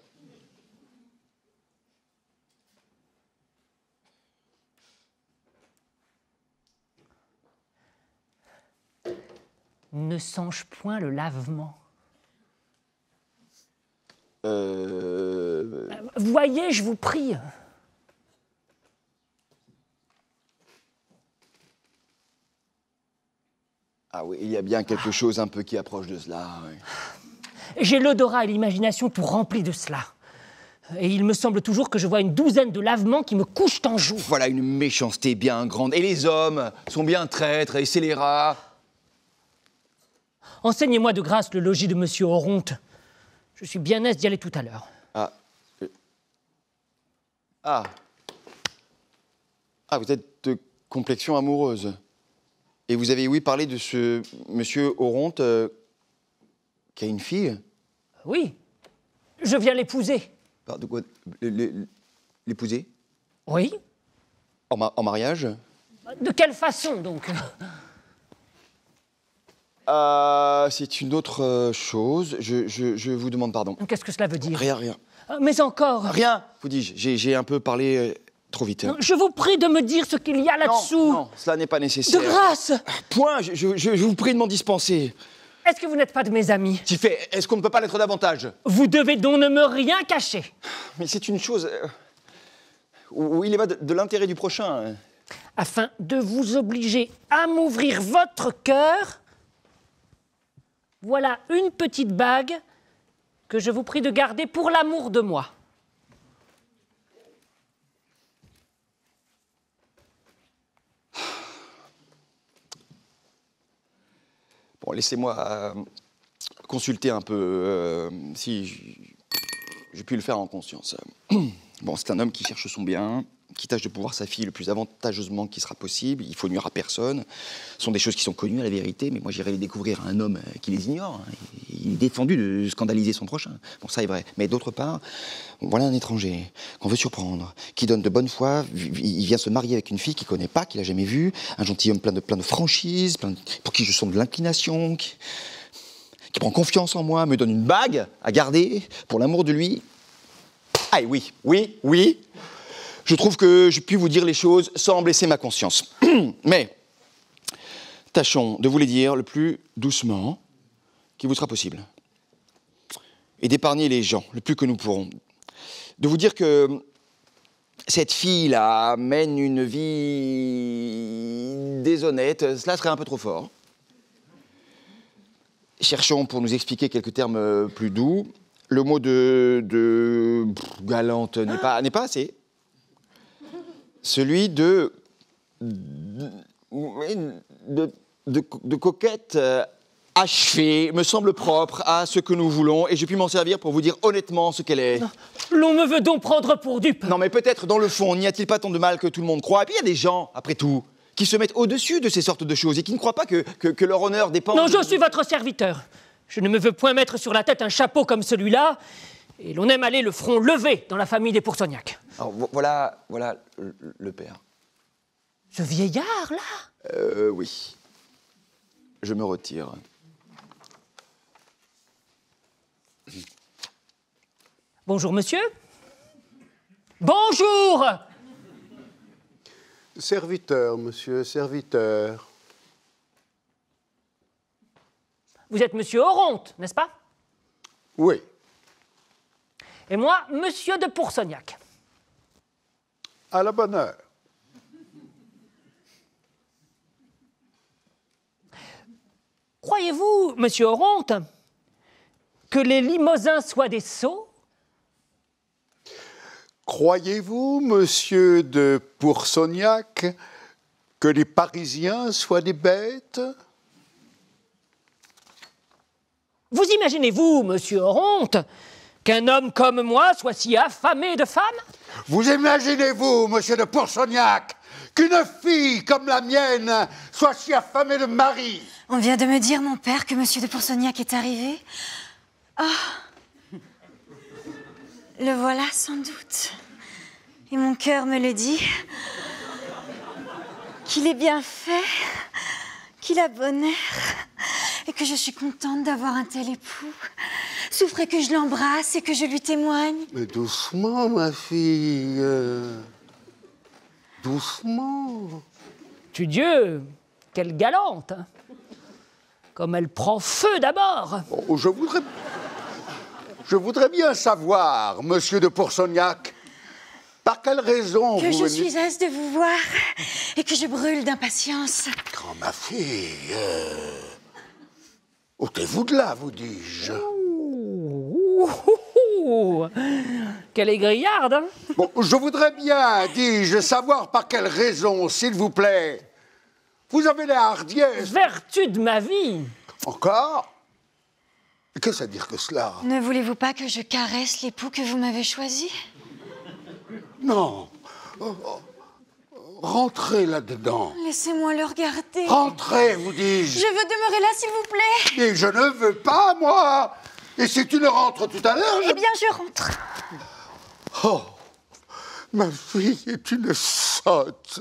Ne songe point le lavement. Euh... Voyez, je vous prie. Ah oui, il y a bien quelque chose un peu qui approche de cela. oui. J'ai l'odorat et l'imagination tout remplis de cela. Et il me semble toujours que je vois une douzaine de lavements qui me couchent en joue. Voilà une méchanceté bien grande. Et les hommes sont bien traîtres et scélérats. Enseignez-moi de grâce le logis de Monsieur Oronte. Je suis bien aise d'y aller tout à l'heure. Ah. euh. Ah. Ah, vous êtes de complexion amoureuse. Et vous avez, oui, parlé de ce monsieur Oronte euh, qui a une fille Oui, je viens l'épouser. Par- De quoi L'épouser? Oui en, ma- en mariage? De quelle façon donc? Euh, c'est une autre euh, chose. Je, je- je vous demande pardon. Qu'est-ce que cela veut dire? Rien, rien. Ah, Mais encore Rien, vous dis-je. J'ai, j'ai un peu parlé euh, trop vite. Non, Je vous prie de me dire ce qu'il y a là-dessous. Non, cela n'est pas De nécessaire. grâce Point, je, je- je- je vous prie de m'en dispenser. Est-ce que vous n'êtes pas de mes amis? S'il fait, est-ce qu'on ne peut pas l'être davantage? Vous devez donc ne me rien cacher. Mais c'est une chose euh, où où il y va de, de l'intérêt du prochain. Afin de vous obliger à m'ouvrir votre cœur, voilà une petite bague que je vous prie de garder pour l'amour de moi. Laissez-moi euh, consulter un peu, euh, si j- je puis le faire en conscience. Bon, c'est un homme qui cherche son bien, qui tâche de pouvoir sa fille le plus avantageusement qui sera possible. Il faut nuire à personne. Ce sont des choses qui sont connues à la vérité, mais moi j'irai les découvrir à un homme euh, qui les ignore. hein. Il est défendu de scandaliser son prochain. Bon, ça est vrai. Mais d'autre part, voilà un étranger qu'on veut surprendre, qui donne de bonne foi. Il vient se marier avec une fille qu'il connaît pas, qu'il a jamais vue. Un gentilhomme plein de, plein de franchise, pour qui je sens de l'inclination, qui, qui prend confiance en moi, me donne une bague à garder pour l'amour de lui. Ah oui, oui, oui. Je trouve que je puis vous dire les choses sans blesser ma conscience. Mais tâchons de vous les dire le plus doucement qui vous sera possible. Et d'épargner les gens le plus que nous pourrons. De vous dire que cette fille-là mène une vie déshonnête, cela serait un peu trop fort. Cherchons pour nous expliquer quelques termes euh, plus doux. Le mot de, de galante n'est pas, n'est pas assez. Celui de de, de, coquette euh, achevée me semble propre à ce que nous voulons et je puis m'en servir pour vous dire honnêtement ce qu'elle est. L'on me veut donc prendre pour dupe. Non mais peut-être dans le fond, n'y a-t-il pas tant de mal que tout le monde croit? Et puis il y a des gens, après tout, qui se mettent au-dessus de ces sortes de choses et qui ne croient pas que, que- que leur honneur dépend... Non, de- je suis votre serviteur. Je ne me veux point mettre sur la tête un chapeau comme celui-là. Et l'on aime aller le front levé dans la famille des Poursognac. Alors, vo- voilà, voilà le, le père. Ce vieillard, là? Euh, oui. Je me retire. Bonjour, monsieur. Bonjour Serviteur, monsieur, serviteur. Vous êtes monsieur Oronte, n'est-ce pas? Oui. Et moi, monsieur de Poursognac. À la bonne heure. Croyez-vous, monsieur Oronte, que les Limousin soient des sots? Croyez-vous, monsieur de Poursognac, que les Parisiens soient des bêtes? Vous imaginez-vous, monsieur Oronte, qu'un homme comme moi soit si affamé de femmes Vous imaginez-vous, monsieur de Poursognac, qu'une fille comme la mienne soit si affamée de mari? On vient de me dire, mon père, que monsieur de Poursognac est arrivé. Ah Le voilà sans doute. Et mon cœur me le dit. Qu'il est bien fait, qu'il a bon air, et que je suis contente d'avoir un tel époux. Souffrez que je l'embrasse et que je lui témoigne. Mais doucement, ma fille. Doucement. Tu Dieu, quelle galante hein. Comme elle prend feu d'abord Oh, je voudrais. Je voudrais bien savoir, monsieur de Poursognac, par quelle raison Que vous je venez- suis aise de vous voir et que je brûle d'impatience. Quand ma fille. euh, Ôtez-vous de là, vous dis-je. Ouh, ouh, ouh. Quelle égrillarde hein. Bon, je voudrais bien, dis-je, savoir par quelle raison, s'il vous plaît. Vous avez la hardiesse. Vertu de ma vie Encore? Qu'est-ce à dire que cela? Ne voulez-vous pas que je caresse l'époux que vous m'avez choisi Non. Oh, oh, Rentrez là-dedans. Laissez-moi le regarder. Rentrez, vous dis-je. Je veux demeurer là, s'il vous plaît. Et je ne veux pas, moi. Et si tu ne rentres tout à l'heure, je... Eh bien, je rentre. Oh, ma fille est une sotte.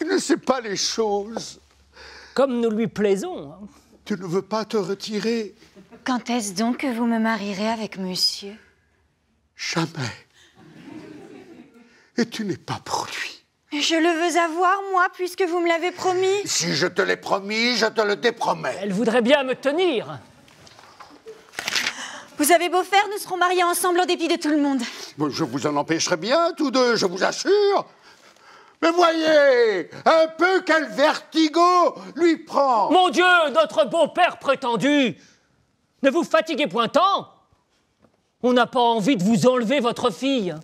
Il ne sait pas les choses. Comme nous lui plaisons. hein. Tu ne veux pas te retirer Quand est-ce donc que vous me marierez avec monsieur? Jamais. Et tu n'es pas produit. Je le veux avoir, moi, puisque vous me l'avez promis. Si je te l'ai promis, je te le dépromets. Elle voudrait bien me tenir. Vous avez beau faire, nous serons mariés ensemble en dépit de tout le monde. Je vous en empêcherai bien, tous deux, je vous assure. Mais voyez, un peu quel vertigo lui prend. Mon Dieu, notre beau-père prétendu Ne vous fatiguez point tant On n'a pas envie de vous enlever votre fille.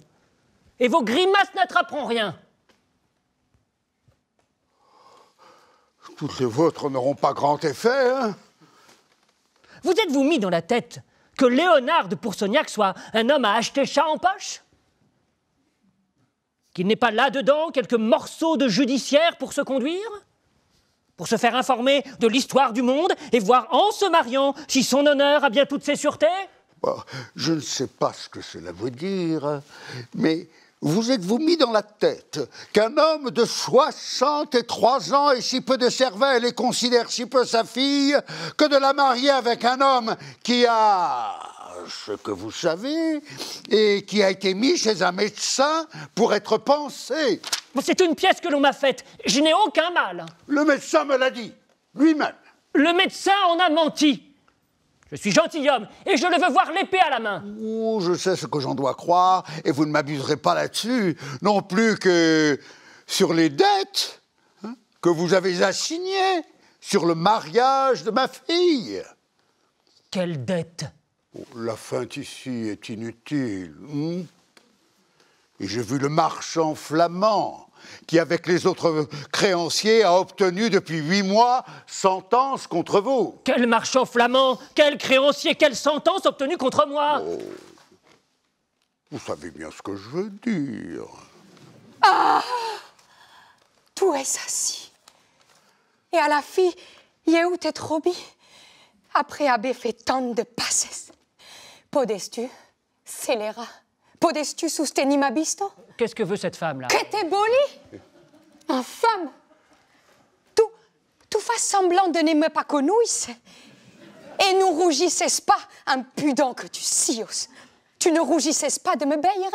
Et vos grimaces n'attraperont rien. Toutes les vôtres n'auront pas grand effet, hein. Vous êtes-vous mis dans la tête que Léonard de Poursognac soit un homme à acheter chat en poche? Qu'il n'ait pas là-dedans quelques morceaux de judiciaire pour se conduire? Pour se faire informer de l'histoire du monde et voir en se mariant si son honneur a bien toutes ses sûretés Bon, je ne sais pas ce que cela veut dire, mais vous êtes-vous mis dans la tête qu'un homme de 63 ans ait si peu de cervelle et considère si peu sa fille que de la marier avec un homme qui a ce que vous savez et qui a été mis chez un médecin pour être pensé C'est une pièce que l'on m'a faite. Je n'ai aucun mal. Le médecin me l'a dit, lui-même. Le médecin en a menti. Je suis gentilhomme et je le veux voir l'épée à la main. Oh, je sais ce que j'en dois croire, et vous ne m'abuserez pas là-dessus, non plus que sur les dettes hein, que vous avez assignées sur le mariage de ma fille. Quelle dette? Oh, La feinte ici est inutile. hein. Et j'ai vu le marchand flamand qui, avec les autres créanciers, a obtenu depuis huit mois sentence contre vous. Quel marchand flamand Quel créancier Quelle sentence obtenue contre moi Vous savez bien ce que je veux dire. Tout est assis. Et à la fille, Yehut et Robi, après avoir fait tant de passes, podestu, scélérat, podestu sustenima bisto, Qu'est-ce que veut cette femme-là? Boli, infâme, tu, tu fais semblant de ne me pas connaître, et nous rougissez pas, impudent que tu sios, tu ne rougissais pas de me bailler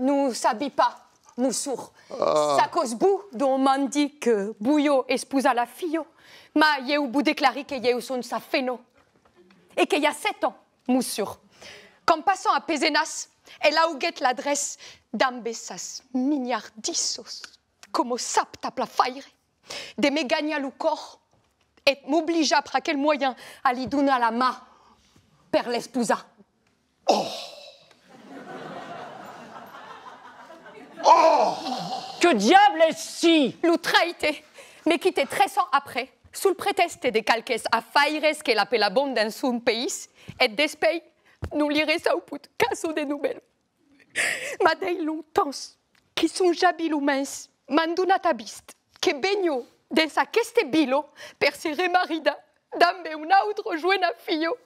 Nous s'habille pas, nous sourds. Ça cause bout dont m'en dit que Bouillot espousa la fille, ma yeu bout déclaré que yeu son sa féno. Et qu'il y a sept ans, moussure. Qu'en passant à Pézenas, elle a ouguette l'adresse d'ambessas mignardissos, comme sap tape la faire, de me gagner le corps, et m'obligea par quel moyen à lui donner la main per l'espousa. Que diable est-ce Lu traité, mais qui était 13 ans après, sous le prétexte de calques a faires qu'elle appelle la bonne dans son pays, et d'espèce, nous lirez ça au de caso de nouvelles. Ma longtemps, qui sont jabil ou minces, manduna tabist, que begno, dans sa queste bilo, per se remarida, dambe un autre jouen fillo,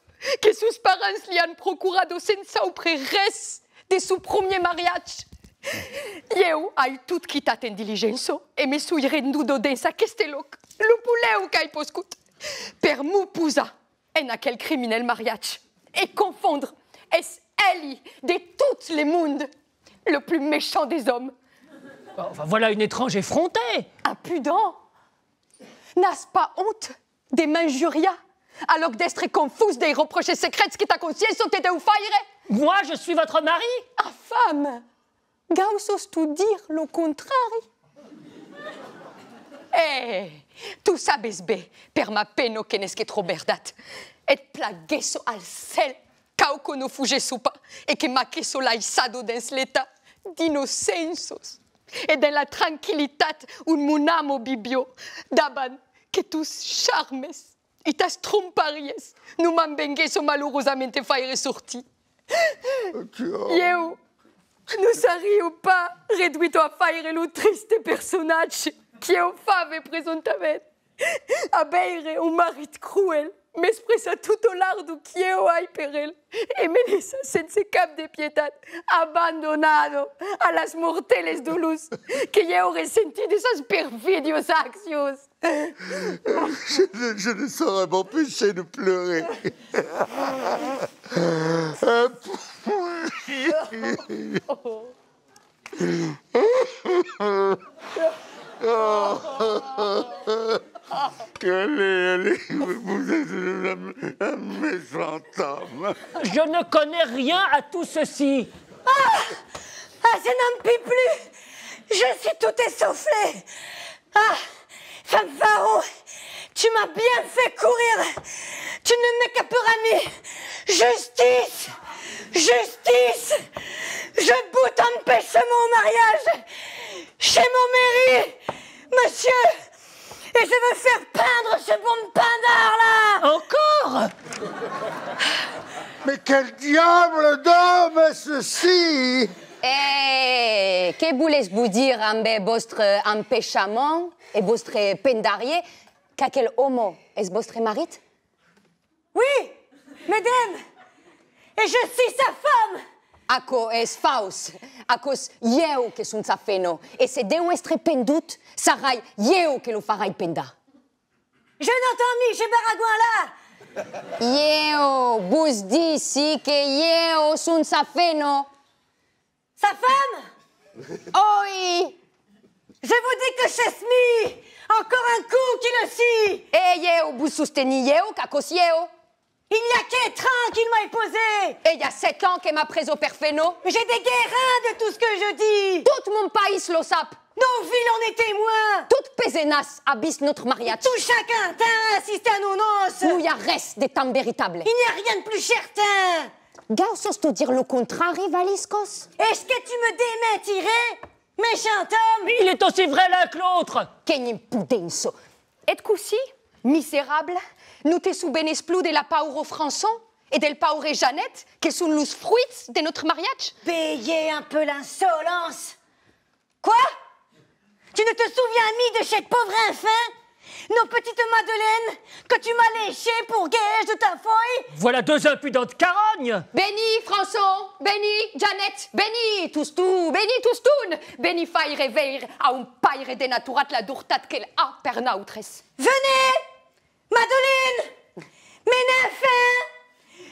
que sus parents li han procurado senza au res de su premier mariage. Eu ai tout quitat en diligenzo e me sui rendudo dans aquest loc. Lo puleu qu'ai poscut. Per mu pusa en aquel criminel mariage. Et confondre es Eli de tout le monde, le plus méchant des hommes? Enfin, voilà une étrange effrontée. Impudent N'as pas honte des m'injuria alors que d'être confuse des reproches secrets qui ta conscience ou faire Moi, je suis votre mari Infâme Gausos tu dire le contraire. Eh, tu sabes bé, per ma peno que n'es que trop berdat, et plagueso al cel, cauco no fugesu pas, et que ma queso laissado dans l'état d'innocensos, et dans la tranquillitat un mon amo bibio, daban que tus charmes, et tas tromparies, nous m'ambengueso malheurosamente faire sorti. Eu, sarriu pas reduito a faire lo triste che ho fave presentamente. A beire un marit cruel, m'espressa tutto lardo che io hai per el, e me lesa senza cap de pietà, abandonado a las mortales dolus, que io resenti de esas perfidios accios. Je ne, je ne saurais m'empêcher de pleurer. Allez, allez, vous êtes un, un méchant homme. Je ne connais rien à tout ceci. Ah Ah, je n'en puis plus Je suis tout essoufflée Ah Femme pharaon Tu m'as bien fait courir. Tu ne m'écaperas ni Justice Justice. Je boute empêchement au mariage. Chez mon mairie Monsieur. Et je veux faire peindre ce bon pindard là. Encore? Mais quel diable d'homme est ceci? Eh, que voulez-vous dire amb votre empêchement et votre pendarier qu'aquel homo est votre mari Oui Mesdames Et je suis sa femme. Ako es faus, akos eu que sunt sa feno, e se deu estre pendut, sarai eu que lo farai penda. Je n'entends ni chez Baragouin là. Eu vos disi que eu sunt sa feno. Sa femme Oi! Je vous dis que Chesmi Encore un coup qui le scie E eu vos susteni eu qu'akos eu. Il n'y a qu'être un qu'il m'a éposé Et il y a sept ans qu'elle m'a pris au perfeno. J'ai des guérins de tout ce que je dis Tout mon pays lo sap. Nos villes en est témoin Toute pézenas abisse notre mariage. Tout chacun t'a assisté à nos noces Où il y a reste des temps véritables. Il n'y a rien de plus certain Gausos te dire le contraire, Valiscos. Est-ce que tu me démentirais Méchant homme? Il est aussi vrai l'un que l'autre. Che impudenzo. Et così, misérable, nous te soubenes plus de la pauro Françon et del paure Jeannette, que sont les fruits de notre mariage? Payez un peu l'insolence Quoi? Tu ne te souviens mis de cette pauvre infin? Nos petites Madeleines que tu m'as léchées pour gage de ta feuille Voilà deux impudentes carognes. Béni Françon, béni Jeannette, béni tous tout, béni tous tout, béni faire veir a un paire de naturat la durtat qu'elle a per nautres. Venez Madeleine Mes nymphins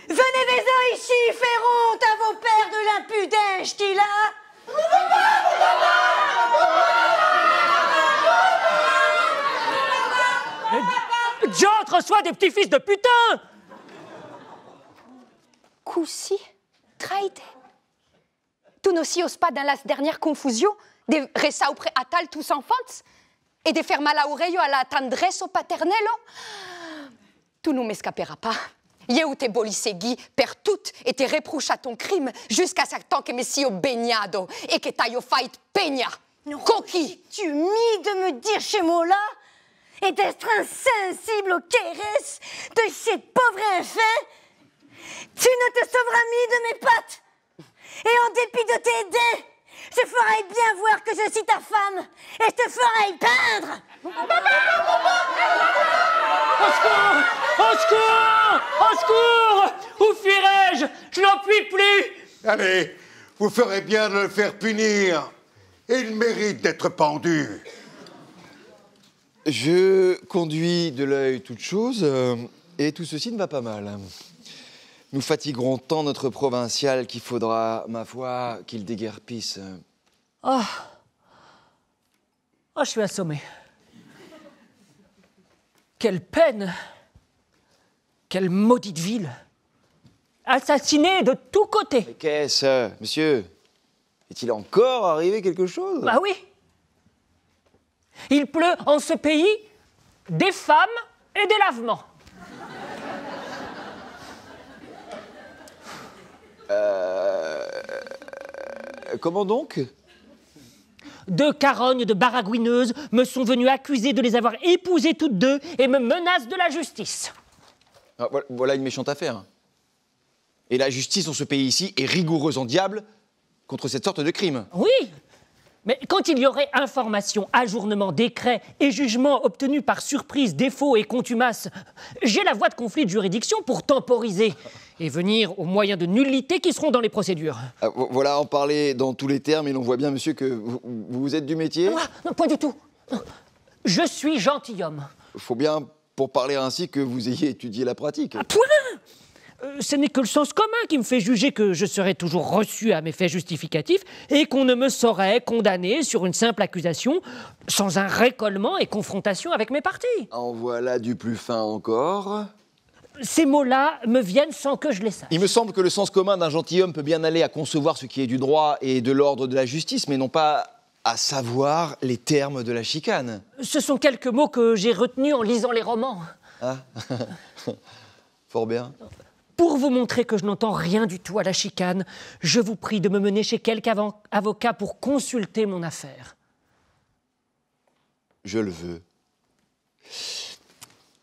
Venez les ici, faire honte à vos pères de l'impudence qu'il a Diantre reçoit des petits-fils de putain Così, traite. Tu n'osios pas dans la dernière confusion de resaupre atal tous enfants et de faire mal à oreille à la tendresse paternelle Tu ne m'escaperas pas. Eu te bolisegui per tout et te reproche à ton crime jusqu'à ce temps que me sio baignado et que t'aio fait peña. Coquille Tu mis de me dire ces mots-là et d'être insensible aux caresses de ces pauvres infins. Tu ne te sauveras mis de mes pattes. Et en dépit de tes dents, je ferai bien voir que je suis ta femme et je te ferai peindre. Au secours Au secours Au secours. Où fuirai-je? Je n'en puis plus. Allez, vous ferez bien de le faire punir. Il mérite d'être pendu. Je conduis de l'œil toute chose, euh, et tout ceci ne va pas mal. Nous fatiguerons tant notre provincial qu'il faudra, ma foi, qu'il déguerpisse. Oh. Oh, je suis assommé. Quelle peine Quelle maudite ville Assassinée de tous côtés Mais qu'est-ce, monsieur? Est-il encore arrivé quelque chose? Bah oui Il pleut en ce pays des femmes et des lavements. Euh, Comment donc? Deux carognes de baragouineuses me sont venues accuser de les avoir épousées toutes deux et me menacent de la justice. Ah, voilà- une méchante affaire. Et la justice dans ce pays ici est rigoureuse en diable contre cette sorte de crime. Oui mais quand il y aurait information, ajournement, décret et jugement obtenus par surprise, défaut et contumace, j'ai la voie de conflit de juridiction pour temporiser et venir aux moyens de nullité qui seront dans les procédures. Ah, vo- voilà en parler dans tous les termes, et l'on voit bien, monsieur, que vous, vous êtes du métier. Ah, non, pas du tout. Je suis gentilhomme. Faut bien, pour parler ainsi, que vous ayez étudié la pratique. Point Euh, Ce n'est que le sens commun qui me fait juger que je serai toujours reçu à mes faits justificatifs et qu'on ne me saurait condamner sur une simple accusation sans un récollement et confrontation avec mes parties. En voilà du plus fin encore. Ces mots-là me viennent sans que je les sache. Il me semble que le sens commun d'un gentilhomme peut bien aller à concevoir ce qui est du droit et de l'ordre de la justice, mais non pas à savoir les termes de la chicane. Ce sont quelques mots que j'ai retenus en lisant les romans. Ah Fort bien. Pour vous montrer que je n'entends rien du tout à la chicane, je vous prie de me mener chez quelque avo- avocat pour consulter mon affaire. Je le veux.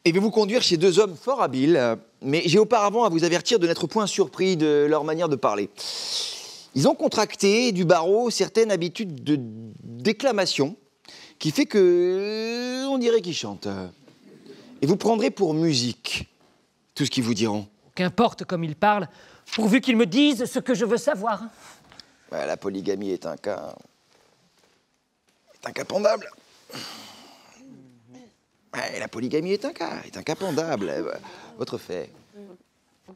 Et vais vous conduire chez deux hommes fort habiles, euh, mais j'ai auparavant à vous avertir de n'être point surpris de leur manière de parler. Ils ont contracté du barreau certaines habitudes de déclamation qui fait que on dirait qu'ils chantent. Et vous prendrez pour musique tout ce qu'ils vous diront. Qu'importe comme ils parlent, pourvu qu'ils me disent ce que je veux savoir. La polygamie est un cas. est un la polygamie est un cas, est un pendable. Euh, Votre fait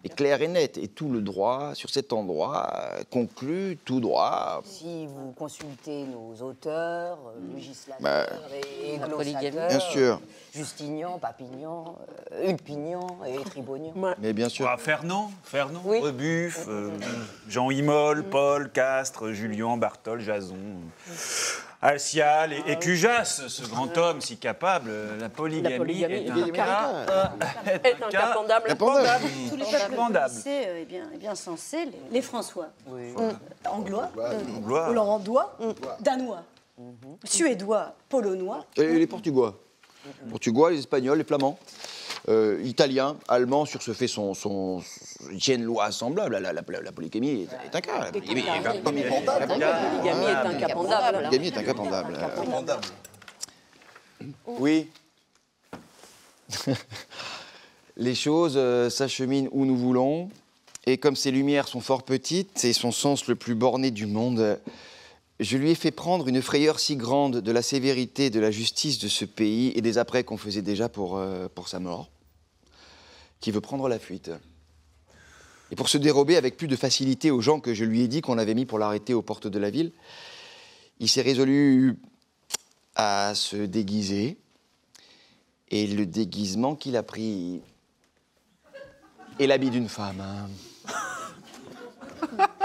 est clair et net, et tout le droit sur cet endroit euh, conclut tout droit. Si vous consultez nos auteurs, euh, législateurs Bah, et, et Bien sûr. Justinien, Papignan, euh, Ulpignan et Tribonian. Mais bien sûr. Ah, Fernand, Fernand, Rebuff, euh, Jean Imol, Paul, Castres, Julien, Bartol, Jason, Alcial et, et Cujas, ce grand homme si capable. La polygamie, polygamie est est un un cas, cas- est est un cas pendable. pendable. Tous les peuples français, euh, eh bien, eh bien censés, les, les François, euh, anglois, euh, Anglois. hollandois, danois, suédois, polonois. Et les Portugais. Portugais, les Espagnols, les Flamands. Euh, Italiens, Allemands, sur ce fait, ils tiennent loi semblable. La, la, la- la polygamie est, est un cas. La polygamie est un cas La polygamie est un cas pendable. La polygamie est un cas pendable. Oui. Les choses euh, s'acheminent où nous voulons. Et comme ses lumières sont fort petites et son sens le plus borné du monde, je lui ai fait prendre une frayeur si grande de la sévérité de la justice de ce pays et des apprêts qu'on faisait déjà pour, euh, pour sa mort, qu'il veut prendre la fuite. Et pour se dérober avec plus de facilité aux gens que je lui ai dit qu'on avait mis pour l'arrêter aux portes de la ville, il s'est résolu à se déguiser. Et le déguisement qu'il a pris est l'habit d'une femme.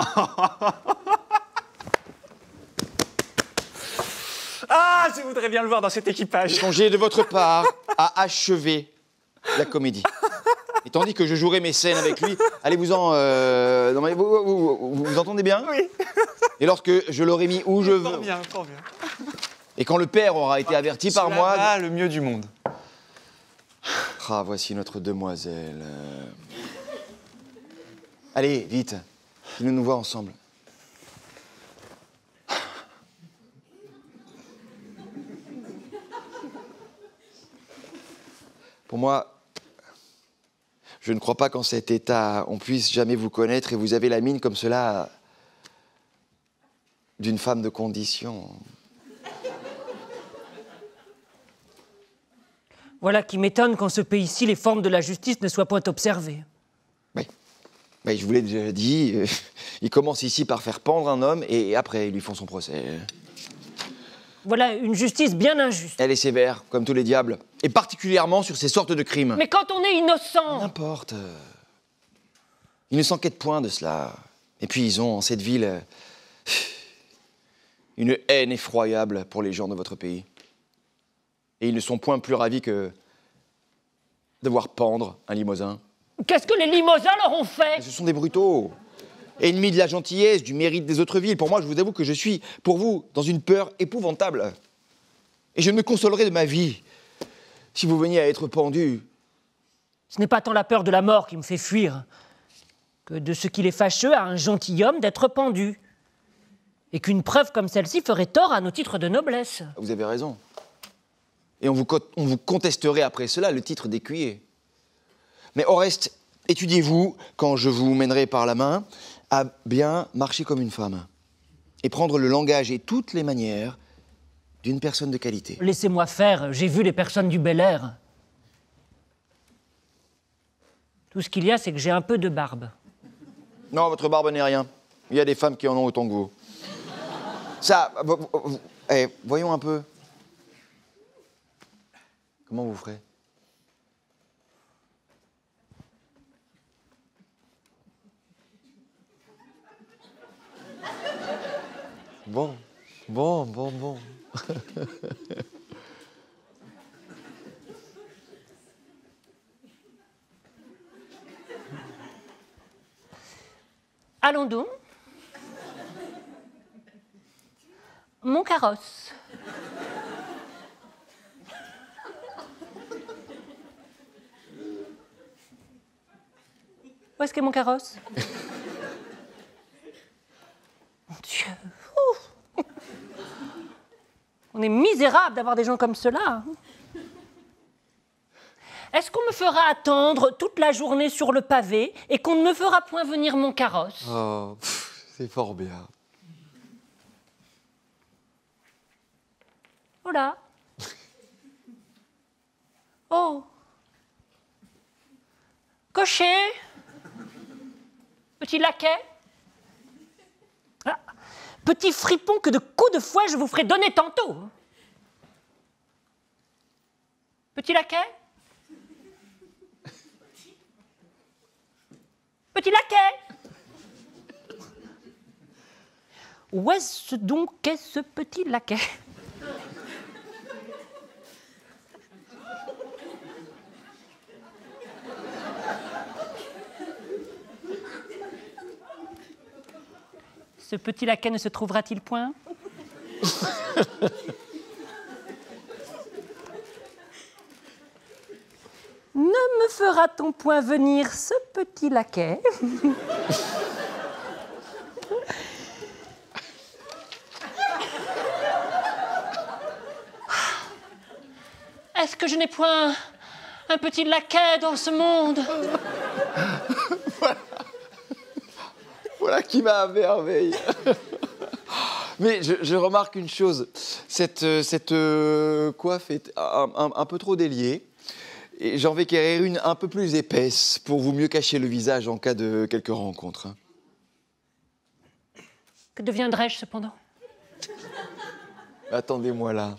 Ah, je voudrais bien le voir dans cet équipage. Songez de votre part à achever la comédie. Et tandis que je jouerai mes scènes avec lui, allez-vous-en. euh, vous, vous- vous- vous- vous entendez bien? Oui. Et lorsque je l'aurai mis où je veux, bien, fort bien. et quand le père aura été averti par moi. va, le mieux du monde. Ah, voici notre demoiselle. Allez, vite, qu'il nous nous voit ensemble. Pour moi, je ne crois pas qu'en cet état, on puisse jamais vous connaître et vous avez la mine comme cela d'une femme de condition. Voilà qui m'étonne qu'en ce pays-ci, les formes de la justice ne soient point observées. Mais je vous l'ai déjà dit, euh, ils commencent ici par faire pendre un homme et après ils lui font son procès. Voilà une justice bien injuste. Elle est sévère, comme tous les diables, et particulièrement sur ces sortes de crimes. Mais quand on est innocent N'importe. Ils ne s'enquêtent point de cela. Et puis ils ont en cette ville euh, une haine effroyable pour les gens de votre pays. Et ils ne sont point plus ravis que de voir pendre un limosin. Qu'est-ce que les limousins leur ont fait Ce sont des brutaux. Ennemis de la gentillesse, du mérite des autres villes. Pour moi, je vous avoue que je suis, pour vous, dans une peur épouvantable. Et je ne me consolerai de ma vie si vous veniez à être pendu. Ce n'est pas tant la peur de la mort qui me fait fuir que de ce qu'il est fâcheux à un gentilhomme d'être pendu. Et qu'une preuve comme celle-ci ferait tort à nos titres de noblesse. Vous avez raison. Et on vous, co- on vous contesterait après cela le titre d'écuyer. Mais au reste, étudiez-vous, quand je vous mènerai par la main, à bien marcher comme une femme. Et prendre le langage et toutes les manières d'une personne de qualité. Laissez-moi faire, j'ai vu les personnes du Bel Air. Tout ce qu'il y a, c'est que j'ai un peu de barbe. Non, votre barbe n'est rien. Il y a des femmes qui en ont autant que vous. Ça, vo- vo- vo- eh, voyons un peu. Comment vous ferez? Bon, bon, bon, bon. Allons donc. Mon carrosse. Où est-ce qu'est mon carrosse? Mon Dieu. Ouh. On est misérable d'avoir des gens comme cela. Est-ce qu'on me fera attendre toute la journée sur le pavé et qu'on ne me fera point venir mon carrosse? Oh, c'est fort bien. Voilà. Oh. Cocher? Petit laquais? Petit fripon que de coups de fouet je vous ferai donner tantôt. Petit laquais? Petit laquais. Où est-ce donc qu'est ce petit laquais? Ce petit laquais ne se trouvera-t-il point Ne me fera-t-on point venir ce petit laquais Est-ce que je n'ai point un petit laquais dans ce monde? Voilà qui m'a à merveille. Mais je, je remarque une chose, cette, euh, cette euh, coiffe est un, un- un peu trop déliée. Et j'en vais quérir une un peu plus épaisse pour vous mieux cacher le visage en cas de quelques rencontres. hein. Que deviendrais-je cependant? Attendez-moi là.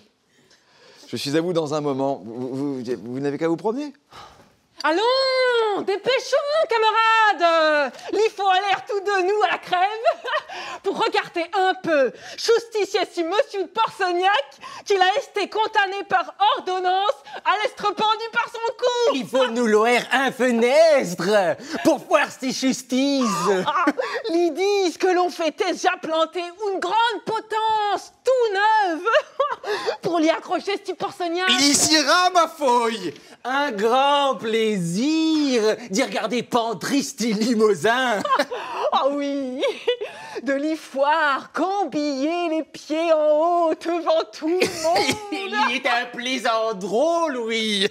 Je suis à vous dans un moment. Vous, vous- vous n'avez qu'à vous promener? Allons, dépêchons, camarades. Il faut aller tous de nous à la crève pour regarder un peu. Justicier monsieur de qu'il a été condamné par ordonnance à l'être pendu par son cou Il faut nous loer un fenêtre pour voir si justice. ah, disent que l'on fait déjà planter une grande potence tout neuve pour l'y accrocher ce Porsognac Il y sera, ma feuille. Un grand plaisir d'y regarder Pandristi Limousin. Ah oui De l'ifoire, cambiller les pieds en haut devant tout le Il monde y est un plaisant drôle, oui.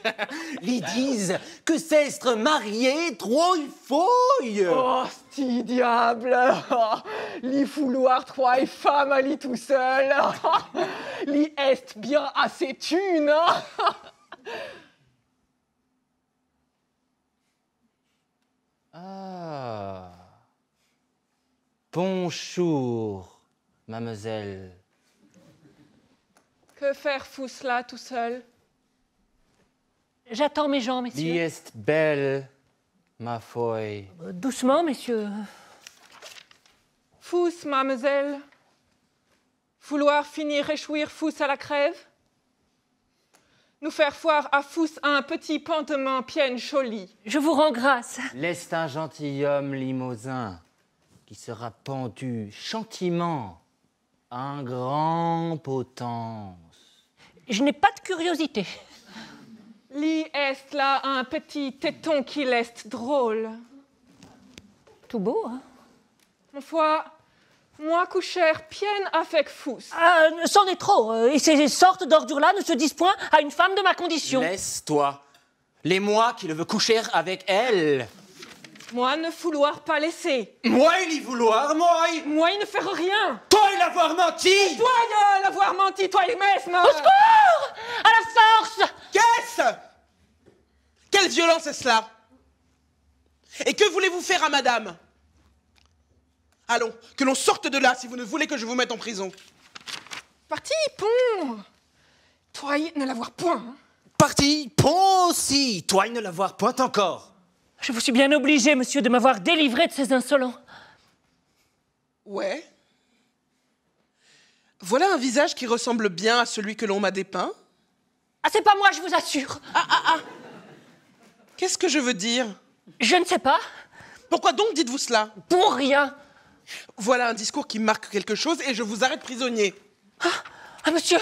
Ils disent que s'être marié trop fouille. Oh, sti diable Li fouloir trois femmes à tout seul Li est bien assez thune Ah. Bonjour, mademoiselle. Que faire fou cela tout seul? J'attends mes gens, Die messieurs. est belle, ma feuille. Euh, Doucement, messieurs. Fous, mademoiselle Vouloir finir réchouir Fous à la crève? Nous faire foire à Fous un petit pantement pienne choli. Je vous rends grâce. Laisse un gentilhomme limousin qui sera pendu chantiment à un grand potence. Je n'ai pas de curiosité. Li est là un petit téton qui l'est drôle? Tout beau, hein? Mon foi, moi coucher pienne avec Fous. Ah, c'en est trop. euh, Et ces sortes d'ordures-là ne se disent point à une femme de ma condition. Laisse-toi. Les moi qui le veux coucher avec elle. Moi ne vouloir pas laisser. Moi, il y vouloir, moi. Moi, il ne faire rien. Toi, il avoir menti. Toi, il l'avoir menti, toi, il mesme. Au secours À la force Qu'est-ce? Quelle violence est cela? Et que voulez-vous faire à madame? Allons, que l'on sorte de là si vous ne voulez que je vous mette en prison. Parti, pont. Toi, il ne l'avoir point. hein. Parti, pont aussi. Toi, il ne l'avoir point encore. Je vous suis bien obligé, monsieur, de m'avoir délivré de ces insolents. Ouais. Voilà un visage qui ressemble bien à celui que l'on m'a dépeint. Ah, c'est pas moi, je vous assure. Qu'est-ce que je veux dire? Je ne sais pas. Pourquoi donc dites-vous cela? Pour rien. Voilà un discours qui marque quelque chose et je vous arrête prisonnier. Ah, monsieur,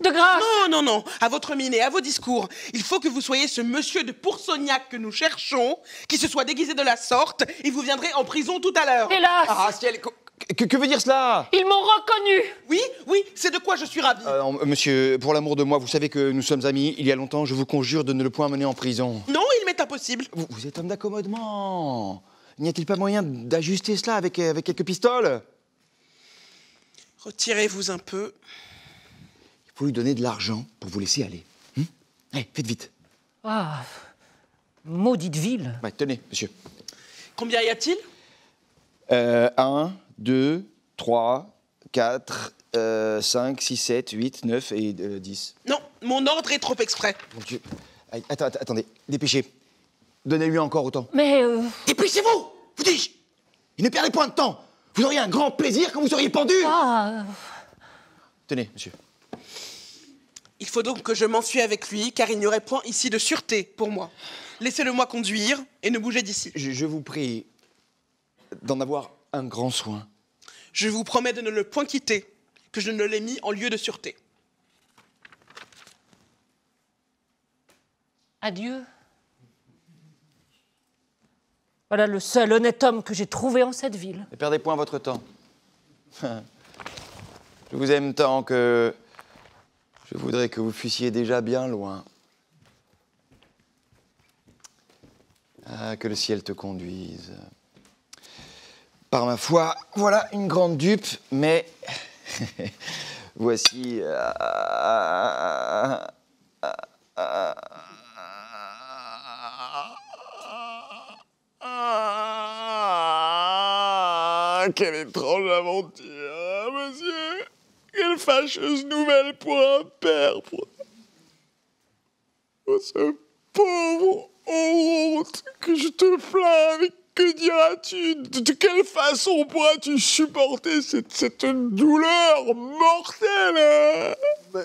de grâce. Non, non, non, à votre mine et à vos discours. Il faut que vous soyez ce monsieur de Poursognac que nous cherchons, qui se soit déguisé de la sorte, et vous viendrez en prison tout à l'heure. Hélas Ah, ciel, que, que veut dire cela? Ils m'ont reconnu Oui, oui, c'est de quoi je suis ravi. Euh, Monsieur, pour l'amour de moi, vous savez que nous sommes amis il y a longtemps, je vous conjure de ne le point mener en prison. Non, il m'est impossible. Vous, vous êtes homme d'accommodement. N'y a-t-il pas moyen d'ajuster cela avec, euh, avec quelques pistoles? Retirez-vous un peu. Il faut lui donner de l'argent pour vous laisser aller. Hum? Allez, faites vite. Ah, maudite ville. Ouais, tenez, monsieur. Combien y a-t-il? Euh, 1, 2, 3, 4, 5, 6, 7, 8, 9 et euh, 10. Non, mon ordre est trop exprès. Mon Dieu. Allez, attends, attends, attendez, dépêchez. Donnez-lui encore autant. Mais euh, Dépêchez-vous Vous dis-je Et ne perdez point de temps Vous auriez un grand plaisir quand vous seriez pendu ah, Tenez, monsieur. Il faut donc que je m'enfuie avec lui, car il n'y aurait point ici de sûreté pour moi. Laissez-le-moi conduire et ne bougez d'ici. Je, je vous prie d'en avoir un grand soin. Je vous promets de ne le point quitter, que je ne l'ai mis en lieu de sûreté. adieu. Voilà le seul honnête homme que j'ai trouvé en cette ville. Ne perdez point votre temps. Je vous aime tant que je voudrais que vous fussiez déjà bien loin. Ah, que le ciel te conduise. Par ma foi, voilà une grande dupe, mais voici. euh, Ah, quelle étrange aventure, hein, monsieur. Quelle fâcheuse nouvelle pour un père pour... Oh, ce pauvre honte que je te mais que diras-tu de, quelle façon pourras-tu supporter cette, cette douleur mortelle hein?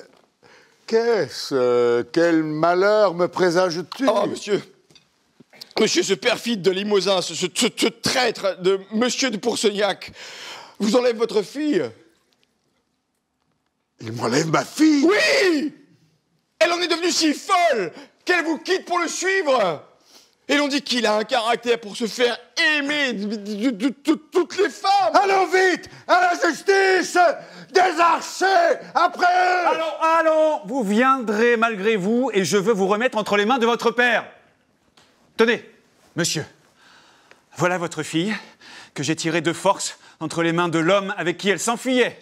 Qu'est-ce euh, Quel malheur me présages-tu? Oh, monsieur Monsieur ce perfide de Limousin, ce, ce- ce- ce traître de monsieur de Poursognac, vous enlève votre fille. Il m'enlève ma fille. Oui! Elle en est devenue si folle qu'elle vous quitte pour le suivre. Et l'on dit qu'il a un caractère pour se faire aimer de, de- de- de toutes les femmes. Allons vite À la justice Des archers Après. Eux Allons, allons, vous viendrez malgré vous et je veux vous remettre entre les mains de votre père. Tenez, monsieur, voilà votre fille que j'ai tirée de force entre les mains de l'homme avec qui elle s'enfuyait.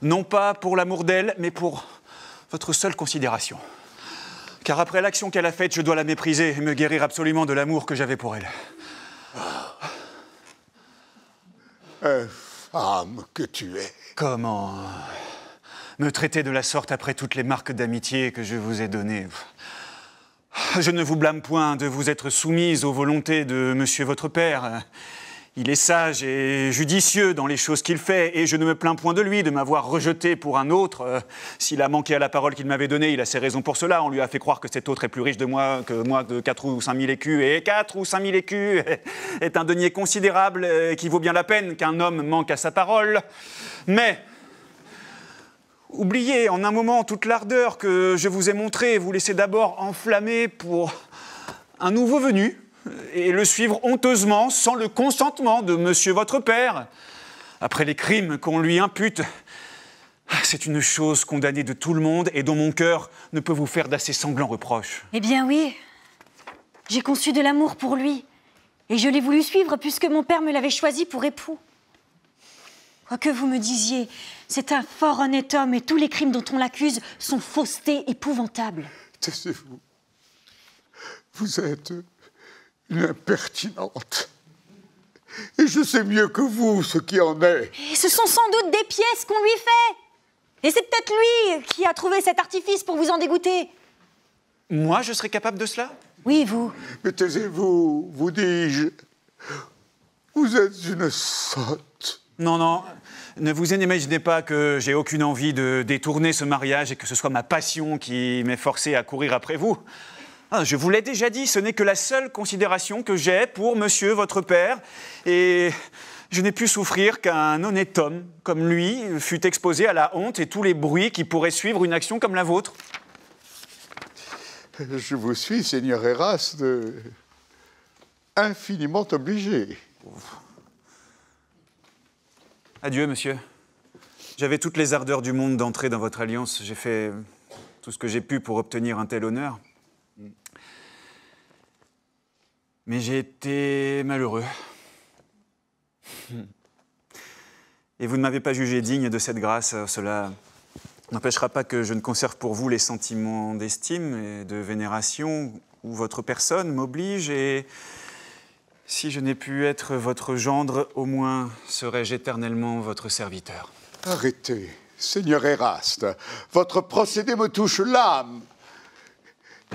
Non pas pour l'amour d'elle, mais pour votre seule considération. Car après l'action qu'elle a faite, je dois la mépriser et me guérir absolument de l'amour que j'avais pour elle. Femme que tu es Comment me traiter de la sorte après toutes les marques d'amitié que je vous ai données? Je ne vous blâme point de vous être soumise aux volontés de monsieur votre père. Il est sage et judicieux dans les choses qu'il fait, et je ne me plains point de lui de m'avoir rejeté pour un autre. S'il a manqué à la parole qu'il m'avait donnée, il a ses raisons pour cela. On lui a fait croire que cet autre est plus riche de moi que moi de 4 ou 5 000 écus, et 4 ou 5 000 écus est un denier considérable qui vaut bien la peine qu'un homme manque à sa parole. Mais Oubliez en un moment toute l'ardeur que je vous ai montrée vous laissez d'abord enflammer pour un nouveau venu et le suivre honteusement sans le consentement de monsieur votre père. Après les crimes qu'on lui impute, c'est une chose condamnée de tout le monde et dont mon cœur ne peut vous faire d'assez sanglants reproches. Eh bien oui, j'ai conçu de l'amour pour lui. Et je l'ai voulu suivre puisque mon père me l'avait choisi pour époux. Quoi que vous me disiez, c'est un fort honnête homme et tous les crimes dont on l'accuse sont faussetés épouvantables. Taisez-vous. Vous êtes une impertinente. Et je sais mieux que vous ce qui en est. Et ce sont sans doute des pièces qu'on lui fait. Et c'est peut-être lui qui a trouvé cet artifice pour vous en dégoûter. Moi, je serais capable de cela? Oui, vous. Mais taisez-vous, vous dis-je. Vous êtes une sotte. Non, non, ne vous imaginez pas que j'ai aucune envie de détourner ce mariage et que ce soit ma passion qui m'ait forcé à courir après vous. Ah, je vous l'ai déjà dit, ce n'est que la seule considération que j'ai pour monsieur, votre père, et je n'ai pu souffrir qu'un honnête homme comme lui fût exposé à la honte et tous les bruits qui pourraient suivre une action comme la vôtre. Je vous suis, Seigneur Eraste, infiniment obligé. Adieu, monsieur. J'avais toutes les ardeurs du monde d'entrer dans votre alliance. J'ai fait tout ce que j'ai pu pour obtenir un tel honneur. Mais j'ai été malheureux. Et vous ne m'avez pas jugé digne de cette grâce. Cela n'empêchera pas que je ne conserve pour vous les sentiments d'estime et de vénération où votre personne m'oblige et si je n'ai pu être votre gendre, au moins serai-je éternellement votre serviteur. Arrêtez, Seigneur Eraste. Votre procédé me touche l'âme.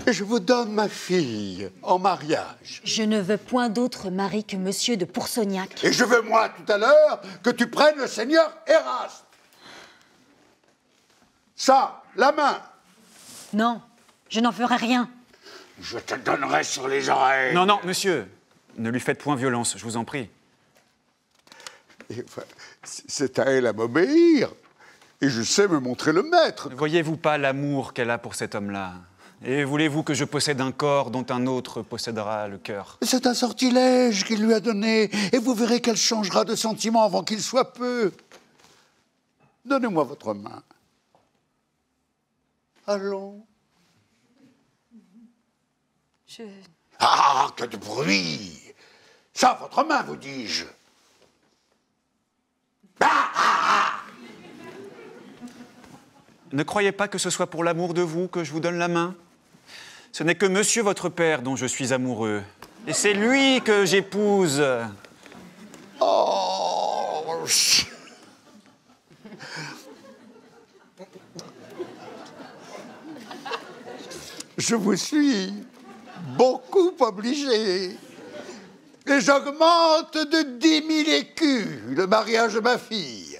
Et je vous donne ma fille en mariage. Je ne veux point d'autre mari que monsieur de Poursognac. Et je veux, moi, tout à l'heure, que tu prennes le Seigneur Eraste. Ça, la main. Non, je n'en ferai rien. Je te donnerai sur les oreilles. Non, non, monsieur, ne lui faites point violence, je vous en prie. Enfin, c'est à elle à m'obéir. Et je sais me montrer le maître. Ne voyez-vous pas l'amour qu'elle a pour cet homme-là? Et voulez-vous que je possède un corps dont un autre possédera le cœur? C'est un sortilège qu'il lui a donné, et vous verrez qu'elle changera de sentiment avant qu'il soit peu. Donnez-moi votre main. Allons. Je. Ah, que de bruit Ça, votre main, vous dis-je. Ne croyez pas que ce soit pour l'amour de vous que je vous donne la main. Ce n'est que monsieur votre père dont je suis amoureux. Et c'est lui que j'épouse. Oh Je vous suis beaucoup obligé. Et j'augmente de 10 000 écus le mariage de ma fille.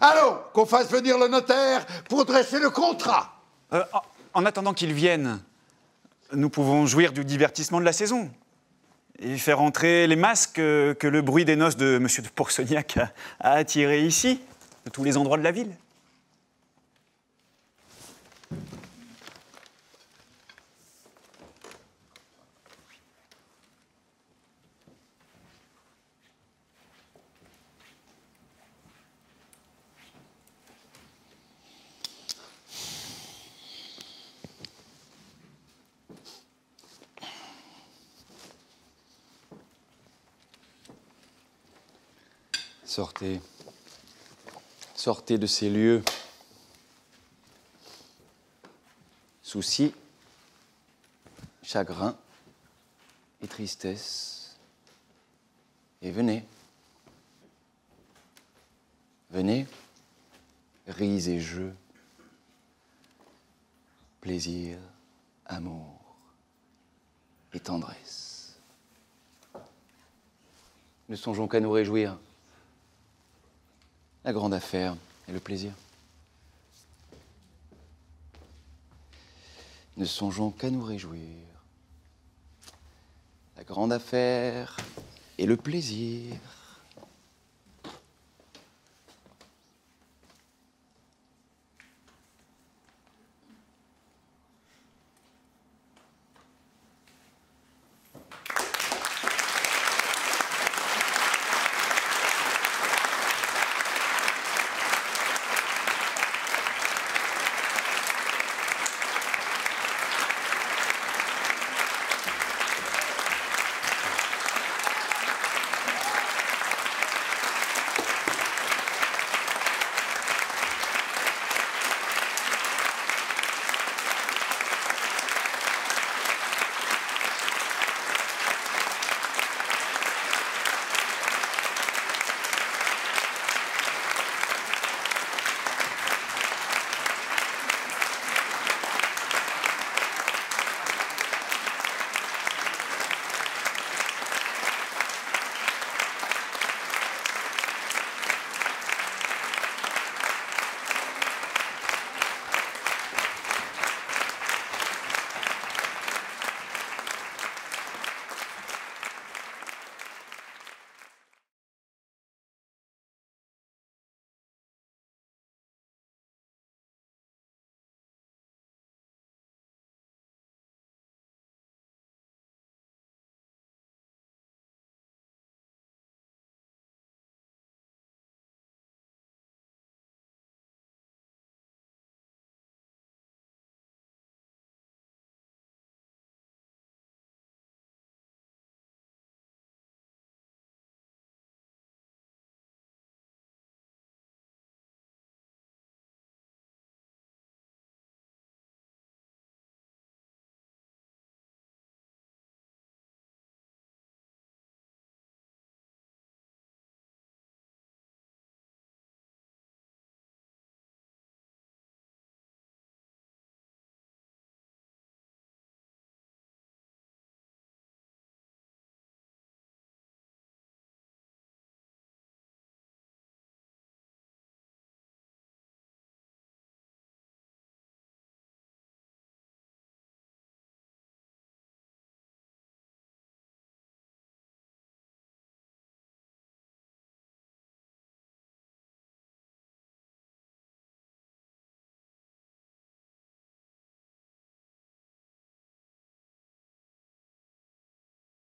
Allons, qu'on fasse venir le notaire pour dresser le contrat. Euh, en- en attendant qu'il vienne, nous pouvons jouir du divertissement de la saison. Et faire entrer les masques que le bruit des noces de M. de Poursognac a, a attirés ici, de tous les endroits de la ville. Sortez. Sortez de ces lieux. Soucis, chagrin et tristesse. Et venez. Venez. Ris et jeux. Plaisir, amour et tendresse. Ne songeons qu'à nous réjouir. La grande affaire et le plaisir. Ne songeons qu'à nous réjouir. La grande affaire et le plaisir.